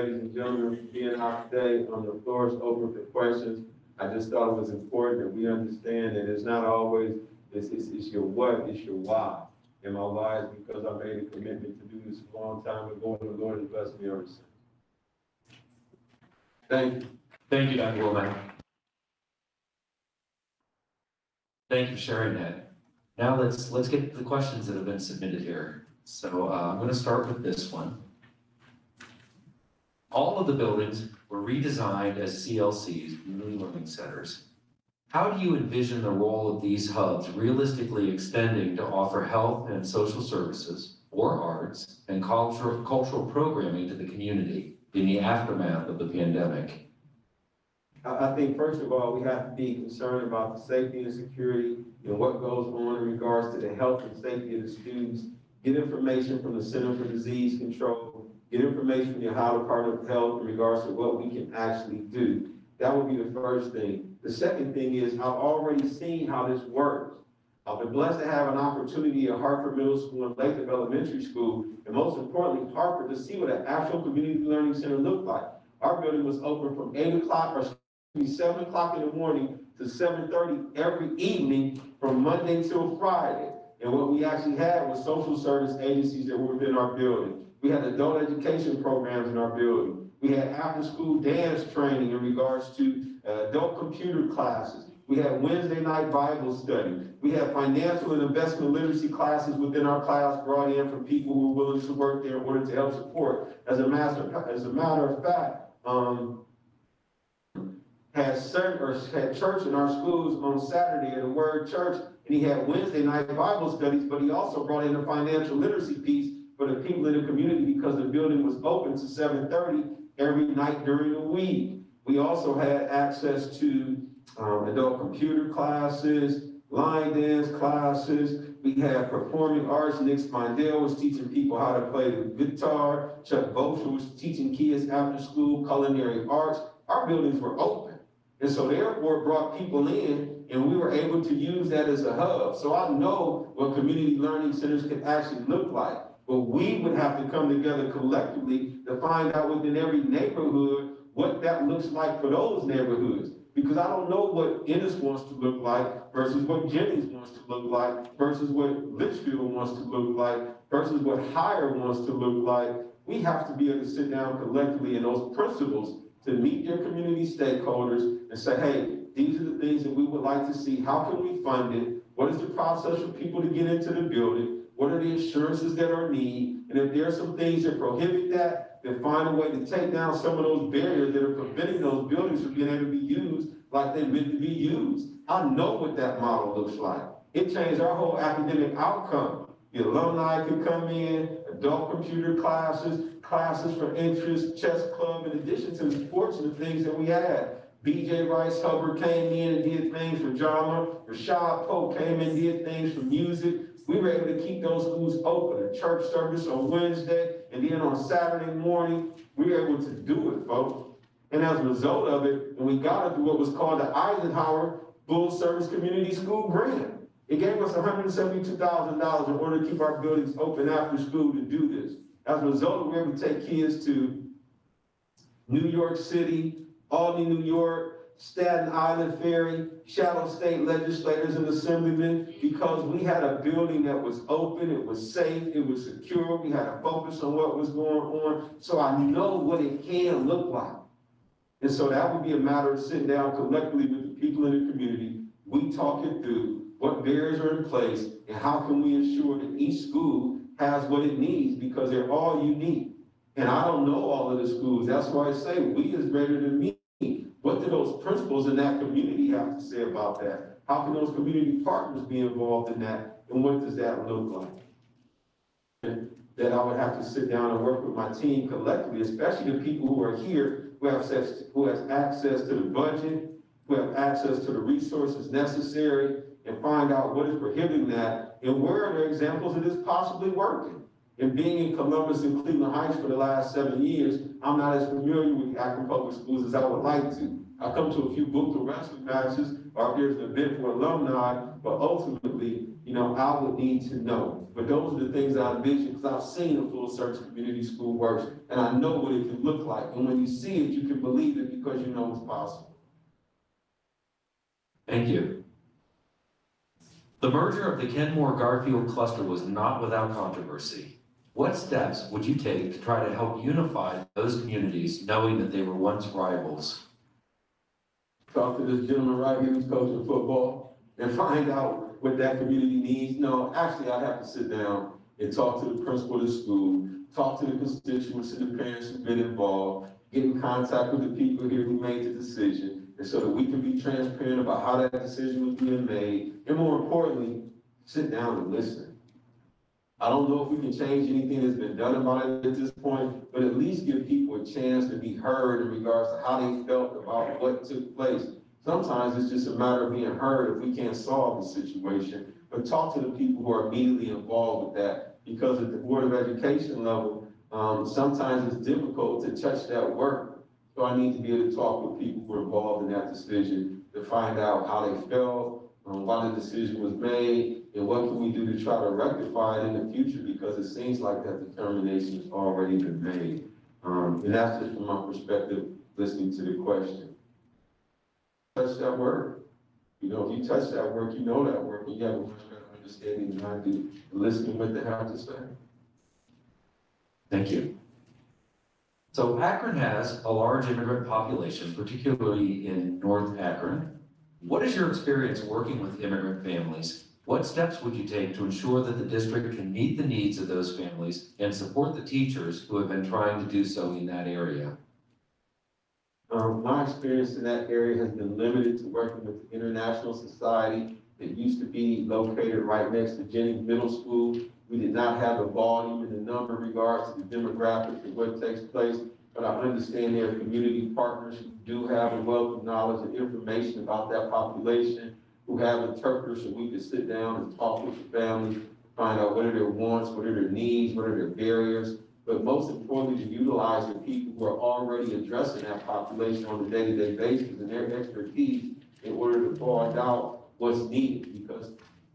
ladies and gentlemen, for being out today. On the floor is open for questions. I just thought it was important that we understand that it's not always, it's, it's, it's your what, it's your why. And my why is because I made a commitment to do this a long time ago, and the Lord has blessed me ever since. Thank you. Thank you, Dr. Womack. Thank you for sharing that. Now let's, let's get to the questions that have been submitted here. So uh, I'm going to start with this one. All of the buildings were redesigned as CLCs, community learning centers. How do you envision the role of these hubs realistically extending to offer health and social services, or arts, and cultural, cultural programming to the community in the aftermath of the pandemic? I think first of all, we have to be concerned about the safety and security and what goes on in regards to the health and safety of the students. Get information from the Center for Disease Control, get information from the Ohio Department of Health in regards to what we can actually do. That would be the first thing. The second thing is, I've already seen how this works. I've been blessed to have an opportunity at Hartford Middle School and Lathrop Elementary School, and most importantly, Hartford, to see what an actual community learning center looked like. Our building was open from eight o'clock or seven o'clock in the morning to seven thirty every evening from Monday till Friday. And what we actually had was social service agencies that were within our building. We had adult education programs in our building. We had after-school dance training in regards to uh, adult computer classes. We had Wednesday night Bible study. We had financial and investment literacy classes within our class brought in from people who were willing to work there in order to help support. As a master, as a matter of fact, um, had certain, or had church in our schools on Saturday at the Word Church, and he had Wednesday night Bible studies, but he also brought in a financial literacy piece for the people in the community because the building was open to seven thirty every night during the week. We also had access to um, adult computer classes, line dance classes. We had performing arts. Nick Spondale was teaching people how to play the guitar. Chuck Bosher was teaching kids after school culinary arts. Our buildings were open. And so therefore brought people in and we were able to use that as a hub. So I know what community learning centers can actually look like. But we would have to come together collectively to find out within every neighborhood what that looks like for those neighborhoods. Because I don't know what Innes wants to look like versus what Jennings wants to look like versus what Litchfield wants to look like versus what Hyre wants to look like. We have to be able to sit down collectively in those principles to meet your community stakeholders and say, hey, these are the things that we would like to see. How can we fund it? What is the process for people to get into the building? What are the assurances that are needed? And if there are some things that prohibit that, then find a way to take down some of those barriers that are preventing those buildings from being able to be used like they're meant to be used. I know what that model looks like. It changed our whole academic outcome. The alumni could come in, adult computer classes, classes for interest, chess club, in addition to the sports and the things that we had. BJ Rice Hubbard came in and did things for drama. Rashad Pope came and did things for music. We were able to keep those schools open. A church service on Wednesday, and then on Saturday morning, we were able to do it, folks. And as a result of it, we got through what was called the Eisenhower Full Service Community School Grant. It gave us hundred and seventy-two thousand dollars in order to keep our buildings open after school to do this. As a result, we were able to take kids to New York City, Albany, New York, Staten Island Ferry, Shadow State legislators and assemblymen, because we had a building that was open, it was safe, it was secure, we had a focus on what was going on, so I know what it can look like. And so that would be a matter of sitting down collectively with the people in the community, we talk it through, what barriers are in place, and how can we ensure that each school has what it needs, because they're all unique. And I don't know all of the schools, that's why I say, we is greater than me. Principals in that community have to say about that? How can those community partners be involved in that, and what does that look like? And That I would have to sit down and work with my team collectively, especially the people who are here, who have access, who has access to the budget, who have access to the resources necessary, and find out what is prohibiting that, and where are the examples of this possibly working? And being in Columbus and Cleveland Heights for the last seven years, I'm not as familiar with Akron Public Schools as I would like to. I come to a few Buchtel wrestling matches, or if there's an event for alumni, but ultimately, you know, I would need to know. But those are the things I envision, because I've seen a full service community school works, and I know what it can look like. And when you see it, you can believe it because you know it's possible. Thank you. The merger of the Kenmore Garfield cluster was not without controversy. What steps would you take to try to help unify those communities, knowing that they were once rivals? Talk to this gentleman right here who's coaching football and find out what that community needs. No, actually, I'd have to sit down and talk to the principal of the school, talk to the constituents and the parents who've been involved, get in contact with the people here who made the decision, and so that we can be transparent about how that decision was being made, and more importantly, sit down and listen. I don't know if we can change anything that's been done about it at this point, but at least give people a chance to be heard in regards to how they felt about what took place. Sometimes it's just a matter of being heard if we can't solve the situation, but talk to the people who are immediately involved with that. Because at the Board of Education level, um, sometimes it's difficult to touch that work. So I need to be able to talk with people who are involved in that decision to find out how they felt, um, why the decision was made, and what can we do to try to rectify it in the future, because it seems like that determination has already been made. Um, and that's just from my perspective, listening to the question. Touch that work. You know, if you touch that work, you know that work, and you have a much better understanding than I do, listening what they have to say. Thank you. So Akron has a large immigrant population, particularly in North Akron. What is your experience working with immigrant families? What steps would you take to ensure that the district can meet the needs of those families and support the teachers who have been trying to do so in that area? Um, my experience in that area has been limited to working with the International Society that used to be located right next to Jennings Middle School. We did not have the volume and the number in regards to the demographics of what takes place, but I understand there are community partners who do have a wealth of knowledge and information about that population, who have interpreters, so we can sit down and talk with the family, find out what are their wants, what are their needs, what are their barriers. but most importantly, to utilize the people who are already addressing that population on a day-to-day basis and their expertise in order to find out what's needed, because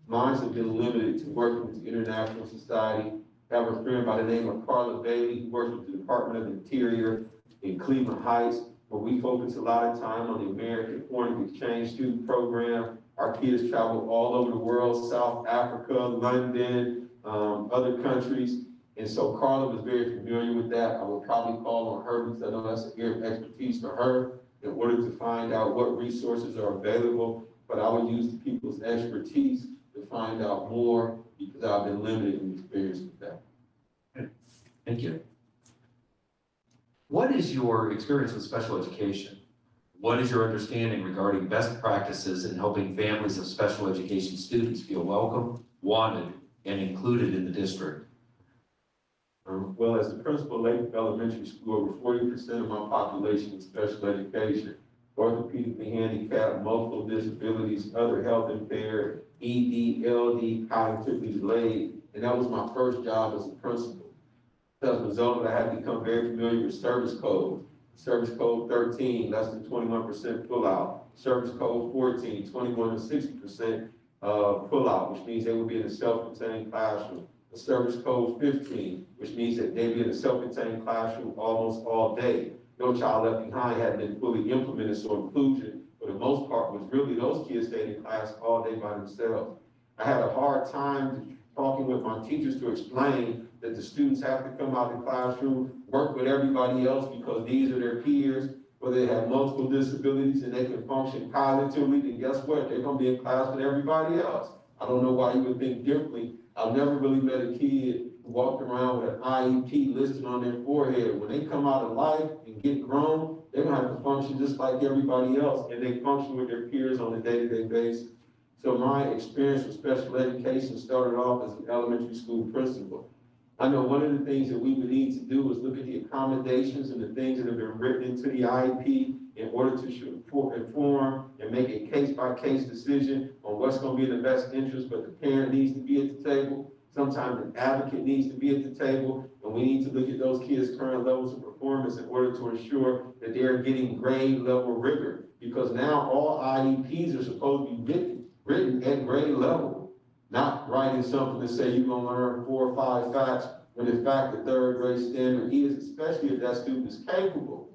mine have been limited to working with the International Society. Have a friend by the name of Carla Bailey, who works with the Department of Interior in Cleveland Heights, where we focus a lot of time on the American Foreign Exchange Student Program. Our kids travel all over the world, South Africa, London, um, other countries. And so Carla was very familiar with that. I would probably call on her because I know that's an area of expertise for her in order to find out what resources are available. But I would use the people's expertise to find out more because I've been limited in experience with that. Thank you. What is your experience with special education? What is your understanding regarding best practices in helping families of special education students feel welcome, wanted, and included in the district? Um, well, as the principal of Lake Elementary School, over forty percent of my population is special education. Orthopedically handicapped, multiple disabilities, other health impaired, ED, LD, cognitively delayed, and that was my first job as a principal. As a result, I had become very familiar with service code. Service code 13, less than twenty-one percent pullout. Service code 14, 21 to sixty percent, uh, pullout, which means they would be in a self-contained classroom. The service code fifteen, which means that they be in a self-contained classroom almost all day. No Child Left Behind hadn't been fully implemented, so inclusion, for the most part, was really those kids stayed in class all day by themselves. I had a hard time talking with my teachers to explain that the students have to come out of the classroom, work with everybody else because these are their peers, whether they have multiple disabilities and they can function cognitively, then guess what? They're gonna be in class with everybody else. I don't know why you would think differently. I've never really met a kid who walked around with an IEP listed on their forehead. When they come out of life and get grown, they're gonna have to function just like everybody else, and they function with their peers on a day-to-day basis. So my experience with special education started off as an elementary school principal. I know one of the things that we would need to do is look at the accommodations and the things that have been written into the IEP in order to inform and make a case-by-case decision on what's gonna be in the best interest, but the parent needs to be at the table. Sometimes an advocate needs to be at the table, and we need to look at those kids' current levels of performance in order to ensure that they're getting grade level rigor. Because now all IEPs are supposed to be written, written at grade level not writing something to say you're gonna learn four or five facts, when in fact the third grade standard is, especially if that student is capable.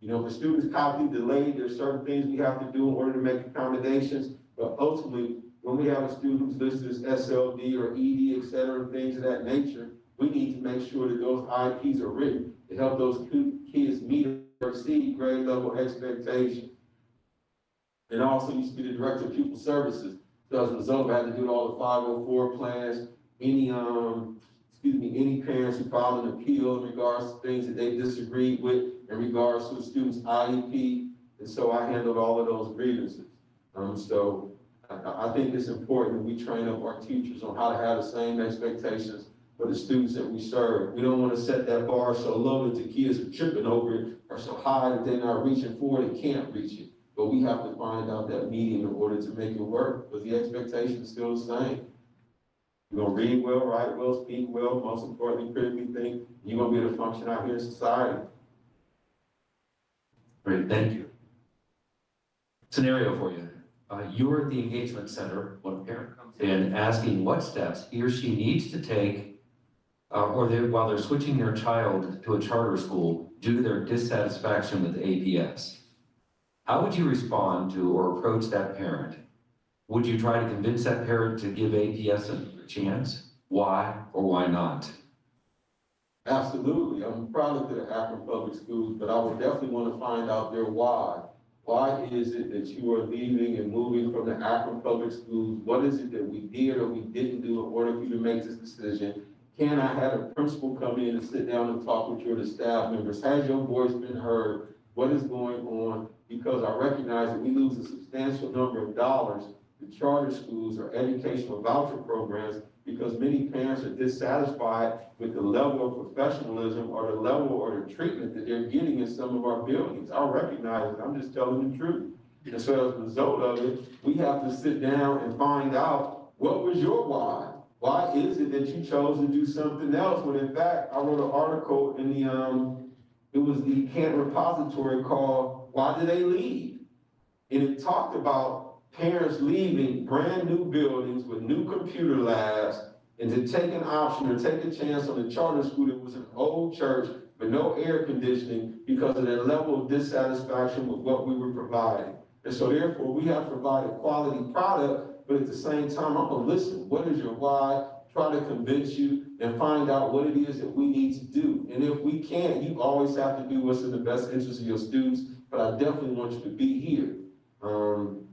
You know, if a student's cognitively delayed, there's certain things we have to do in order to make accommodations, but ultimately, when we have a student who's listed as SLD or ED, et cetera, things of that nature, we need to make sure that those IEPs are written to help those ki- kids meet or exceed grade level expectations. And also used to be the director of pupil services. As a result, I had to do all the five oh four plans, any, um, excuse me, any parents who filed an appeal in regards to things that they disagreed with in regards to a student's IEP. And so I handled all of those grievances. Um, so I, I think it's important that we train up our teachers on how to have the same expectations for the students that we serve. We don't want to set that bar so low that the kids are tripping over it or so high that they're not reaching for it and can't reach it. But we have to find out that medium in order to make it work, because the expectation is still the same. You're gonna read well, write well, speak well, most importantly, critically think, you're gonna be able to function out here in society. Great, thank you. Scenario for you. Uh, you're at the engagement center when a parent comes in asking what steps he or she needs to take uh, or they, while they're switching their child to a charter school due to their dissatisfaction with APS. How would you respond to or approach that parent? Would you try to convince that parent to give APS a chance? Why or why not? Absolutely, I'm a product of the Akron Public Schools, but I would definitely wanna find out their why. Why is it that you are leaving and moving from the Akron Public Schools? What is it that we did or we didn't do in order for you to make this decision? Can I have a principal come in and sit down and talk with you or the staff members? Has your voice been heard? What is going on? Because I recognize that we lose a substantial number of dollars to charter schools or educational voucher programs because many parents are dissatisfied with the level of professionalism or the level or the treatment that they're getting in some of our buildings. I recognize it, I'm just telling the truth. And so as a result of it, we have to sit down and find out, what was your why? why is it that you chose to do something else when in fact, I wrote an article in the, um, it was the Canton Repository called, Why Did They Leave? And it talked about parents leaving brand new buildings with new computer labs and to take an option or take a chance on a charter school that was an old church with no air conditioning because of their level of dissatisfaction with what we were providing. And so therefore, we have provided quality product, but at the same time, I'm gonna listen. What is your why? Try to convince you and find out what it is that we need to do. And if we can't, you always have to do what's in the best interest of your students, but I definitely want you to be here. Um,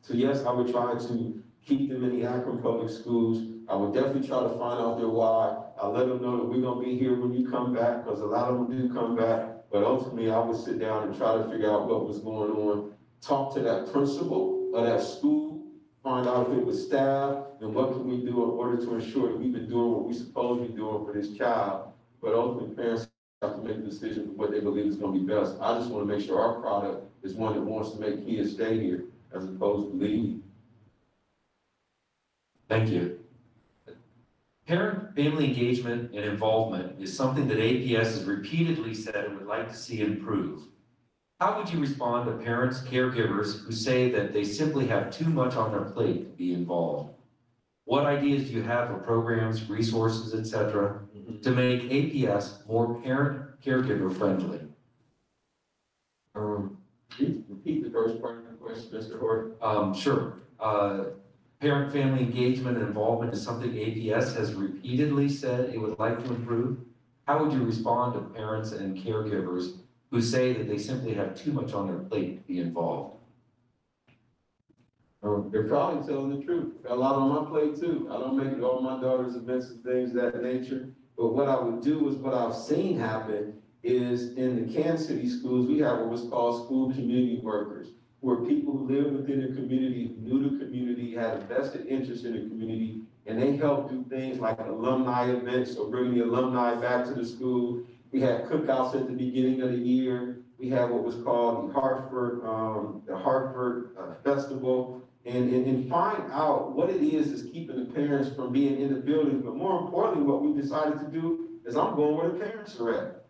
so yes, I would try to keep them in the Akron Public Schools. I would definitely try to find out their why. I let them know that we're gonna be here when you come back, because a lot of them do come back. But ultimately, I would sit down and try to figure out what was going on, talk to that principal of that school, find out if it was staff, and what can we do in order to ensure that we've been doing what we're supposed to be doing for this child. But ultimately, parents have to make a decision for what they believe is gonna be best. I just wanna make sure our product is one that wants to make kids stay here as opposed to leave. Thank you. Parent-family engagement and involvement is something that APS has repeatedly said it would like to see improve. How would you respond to parents, caregivers who say that they simply have too much on their plate to be involved? What ideas do you have for programs, resources, et cetera, to make APS more parent, caregiver friendly? Um, repeat repeat the first part of the question, Mr. Horton. Um, sure. Uh, parent-family engagement and involvement is something APS has repeatedly said it would like to improve. How would you respond to parents and caregivers who say that they simply have too much on their plate to be involved? Um, they're probably telling the truth. Got a lot on my plate too. I don't make it all my daughter's events and things of that nature. But what I would do is what I've seen happen is in the Canton City schools, we have what was called school community workers, who are people who live within the community, knew the community, had a vested interest in the community, and they help do things like alumni events or bring the alumni back to the school. We had cookouts at the beginning of the year. We had what was called the Hartford, um, the Hartford uh, Festival. And, and, and find out what it is that's keeping the parents from being in the building. But more importantly, what we decided to do is I'm going where the parents are at.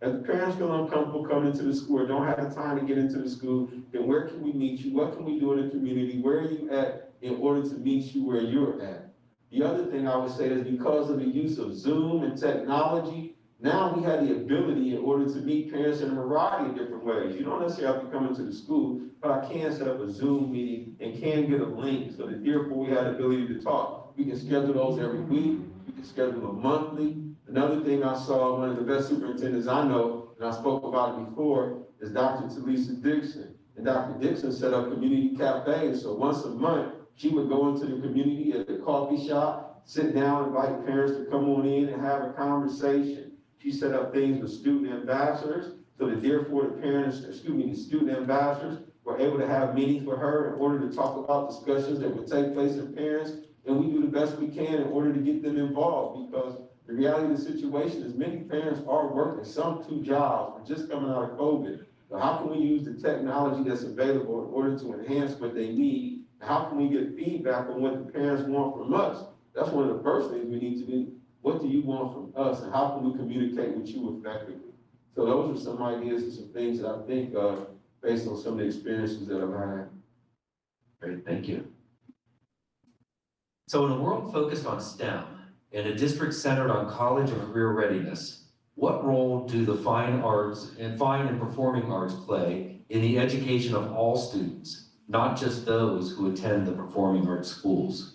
If the parents feel uncomfortable coming into the school, or don't have the time to get into the school, then where can we meet you? What can we do in the community? Where are you at in order to meet you where you're at? The other thing I would say is because of the use of Zoom and technology, now we have the ability in order to meet parents in a variety of different ways. You don't necessarily have to come into the school, but I can set up a Zoom meeting and can get a link so that therefore we have the ability to talk. We can schedule those every week. We can schedule them monthly. Another thing I saw, one of the best superintendents I know, and I spoke about it before, is Dr. Talisa Dixon. And Dr. Dixon set up community cafes, so once a month, she would go into the community at the coffee shop, sit down, invite parents to come on in and have a conversation. She set up things with student ambassadors, so that therefore the parents, excuse me, the student ambassadors were able to have meetings with her in order to talk about discussions that would take place with parents. And we do the best we can in order to get them involved, because the reality of the situation is many parents are working, some two jobs, we're just coming out of COVID. So how can we use the technology that's available in order to enhance what they need? How can we get feedback on what the parents want from us? That's one of the first things we need to do. What do you want from us and how can we communicate with you effectively? So those are some ideas and some things that I think, uh, based on some of the experiences that I've had. Great, thank you. So in a world focused on STEM and a district centered on college and career readiness, what role do the fine arts and fine and performing arts play in the education of all students, not just those who attend the performing arts schools?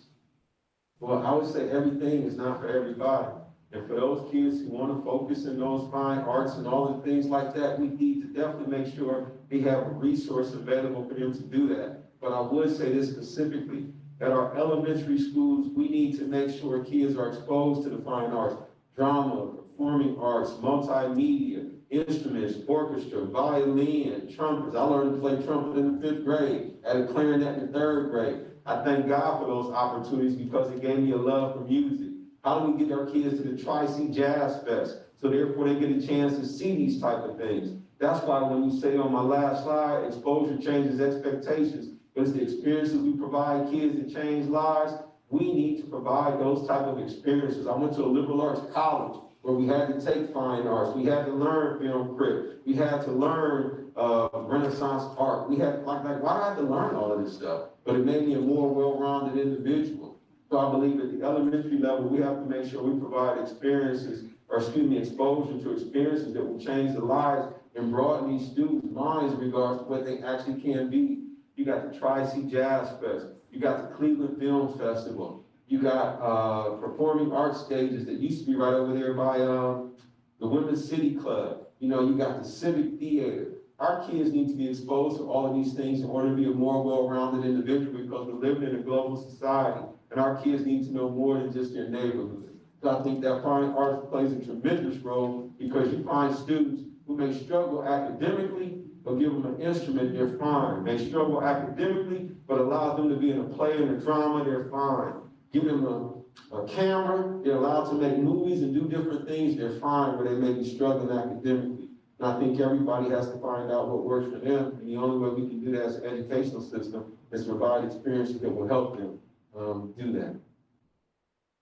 Well, I would say everything is not for everybody. And for those kids who want to focus in those fine arts and all the things like that, we need to definitely make sure we have a resource available for them to do that. But I would say this specifically, at our elementary schools, we need to make sure kids are exposed to the fine arts, drama, performing arts, multimedia, instruments, orchestra, violin, trumpets. I learned to play trumpet in the fifth grade, added clarinet in the third grade. I thank God for those opportunities because it gave me a love for music. How do we get our kids to the Tri-C Jazz Fest? So therefore they get a chance to see these type of things. That's why when you say on my last slide, exposure changes expectations, it's the experiences we provide kids that change lives. We need to provide those type of experiences. I went to a liberal arts college where we had to take fine arts, we had to learn film crit, we had to learn, uh, Renaissance art. We had, like, like, why do I have to learn all of this stuff? But it made me a more well-rounded individual. So I believe at the elementary level, we have to make sure we provide experiences, or excuse me, exposure to experiences that will change the lives and broaden these students' minds in regards to what they actually can be. You got the Tri-C Jazz Fest, you got the Cleveland Film Festival, you got, uh, performing arts stages that used to be right over there by, um, the Women's City Club. You know, you got the Civic Theater. Our kids need to be exposed to all of these things in order to be a more well-rounded individual because we're living in a global society. And our kids need to know more than just their neighborhood. So I think that fine arts plays a tremendous role because you find students who may struggle academically, but give them an instrument, they're fine. They struggle academically, but allow them to be in a play and a drama, they're fine. Give them a, a camera, they're allowed to make movies and do different things, they're fine, where they may be struggling academically. And I think everybody has to find out what works for them, and the only way we can do that as an educational system is provide experiences that will help them, um, do that.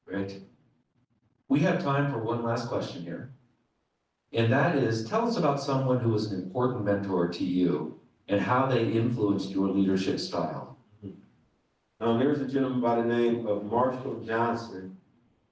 Great. We have time for one last question here. And that is, tell us about someone who was an important mentor to you and how they influenced your leadership style. Um, there's a gentleman by the name of Marshall Johnson,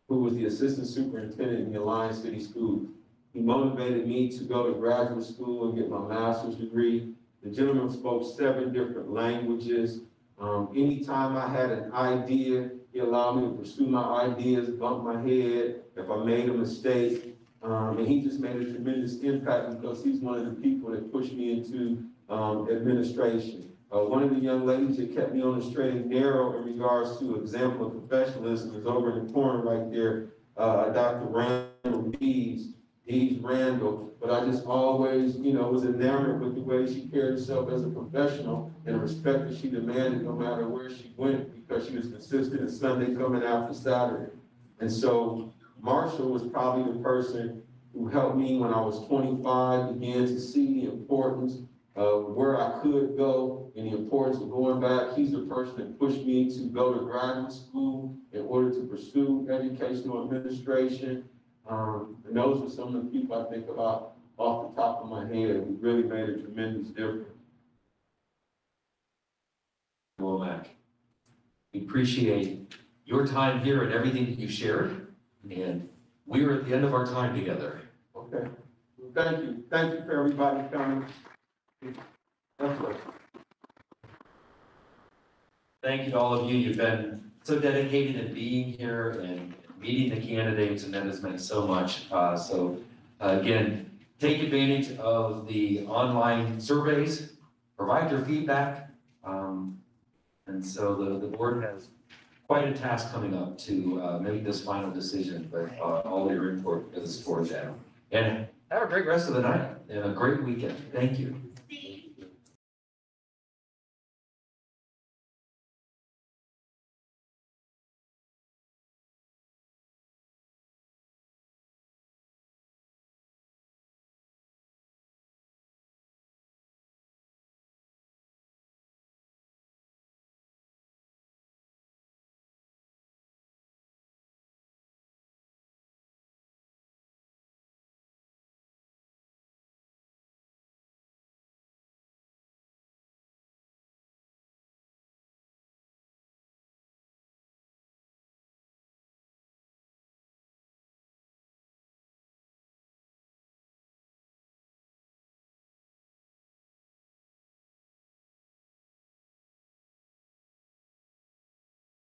who was the assistant superintendent in the Alliance City Schools. He motivated me to go to graduate school and get my master's degree. The gentleman spoke seven different languages. Um, anytime I had an idea, he allowed me to pursue my ideas, bump my head if I made a mistake. Um, and he just made a tremendous impact because he's one of the people that pushed me into, um, administration. Uh, one of the young ladies that kept me on the straight and narrow in regards to example of professionalism is over in the corner right there, uh, Dr. Randall Dees, Dees Randall. But I just always, you know, was enamored with the way she carried herself as a professional and the respect that she demanded no matter where she went because she was consistent in Sunday coming after Saturday. And so Marshall was probably the person who helped me when I was twenty-five, began to see the importance of where I could go and the importance of going back. He's the person that pushed me to go to graduate school in order to pursue educational administration. Um, and those are some of the people I think about off the top of my head who really made a tremendous difference. Womack. We appreciate your time here and everything that you shared. And we are at the end of our time together. Okay, well, thank you. Thank you for everybody coming. Thank you to all of you. You've been so dedicated in being here and meeting the candidates, and that has meant so much. Uh, so, uh, again, take advantage of the online surveys, provide your feedback. Um, and so the, the board has quite a task coming up to, uh, make this final decision, but, uh, all your input is for that. And have a great rest of the night and a great weekend. Thank you.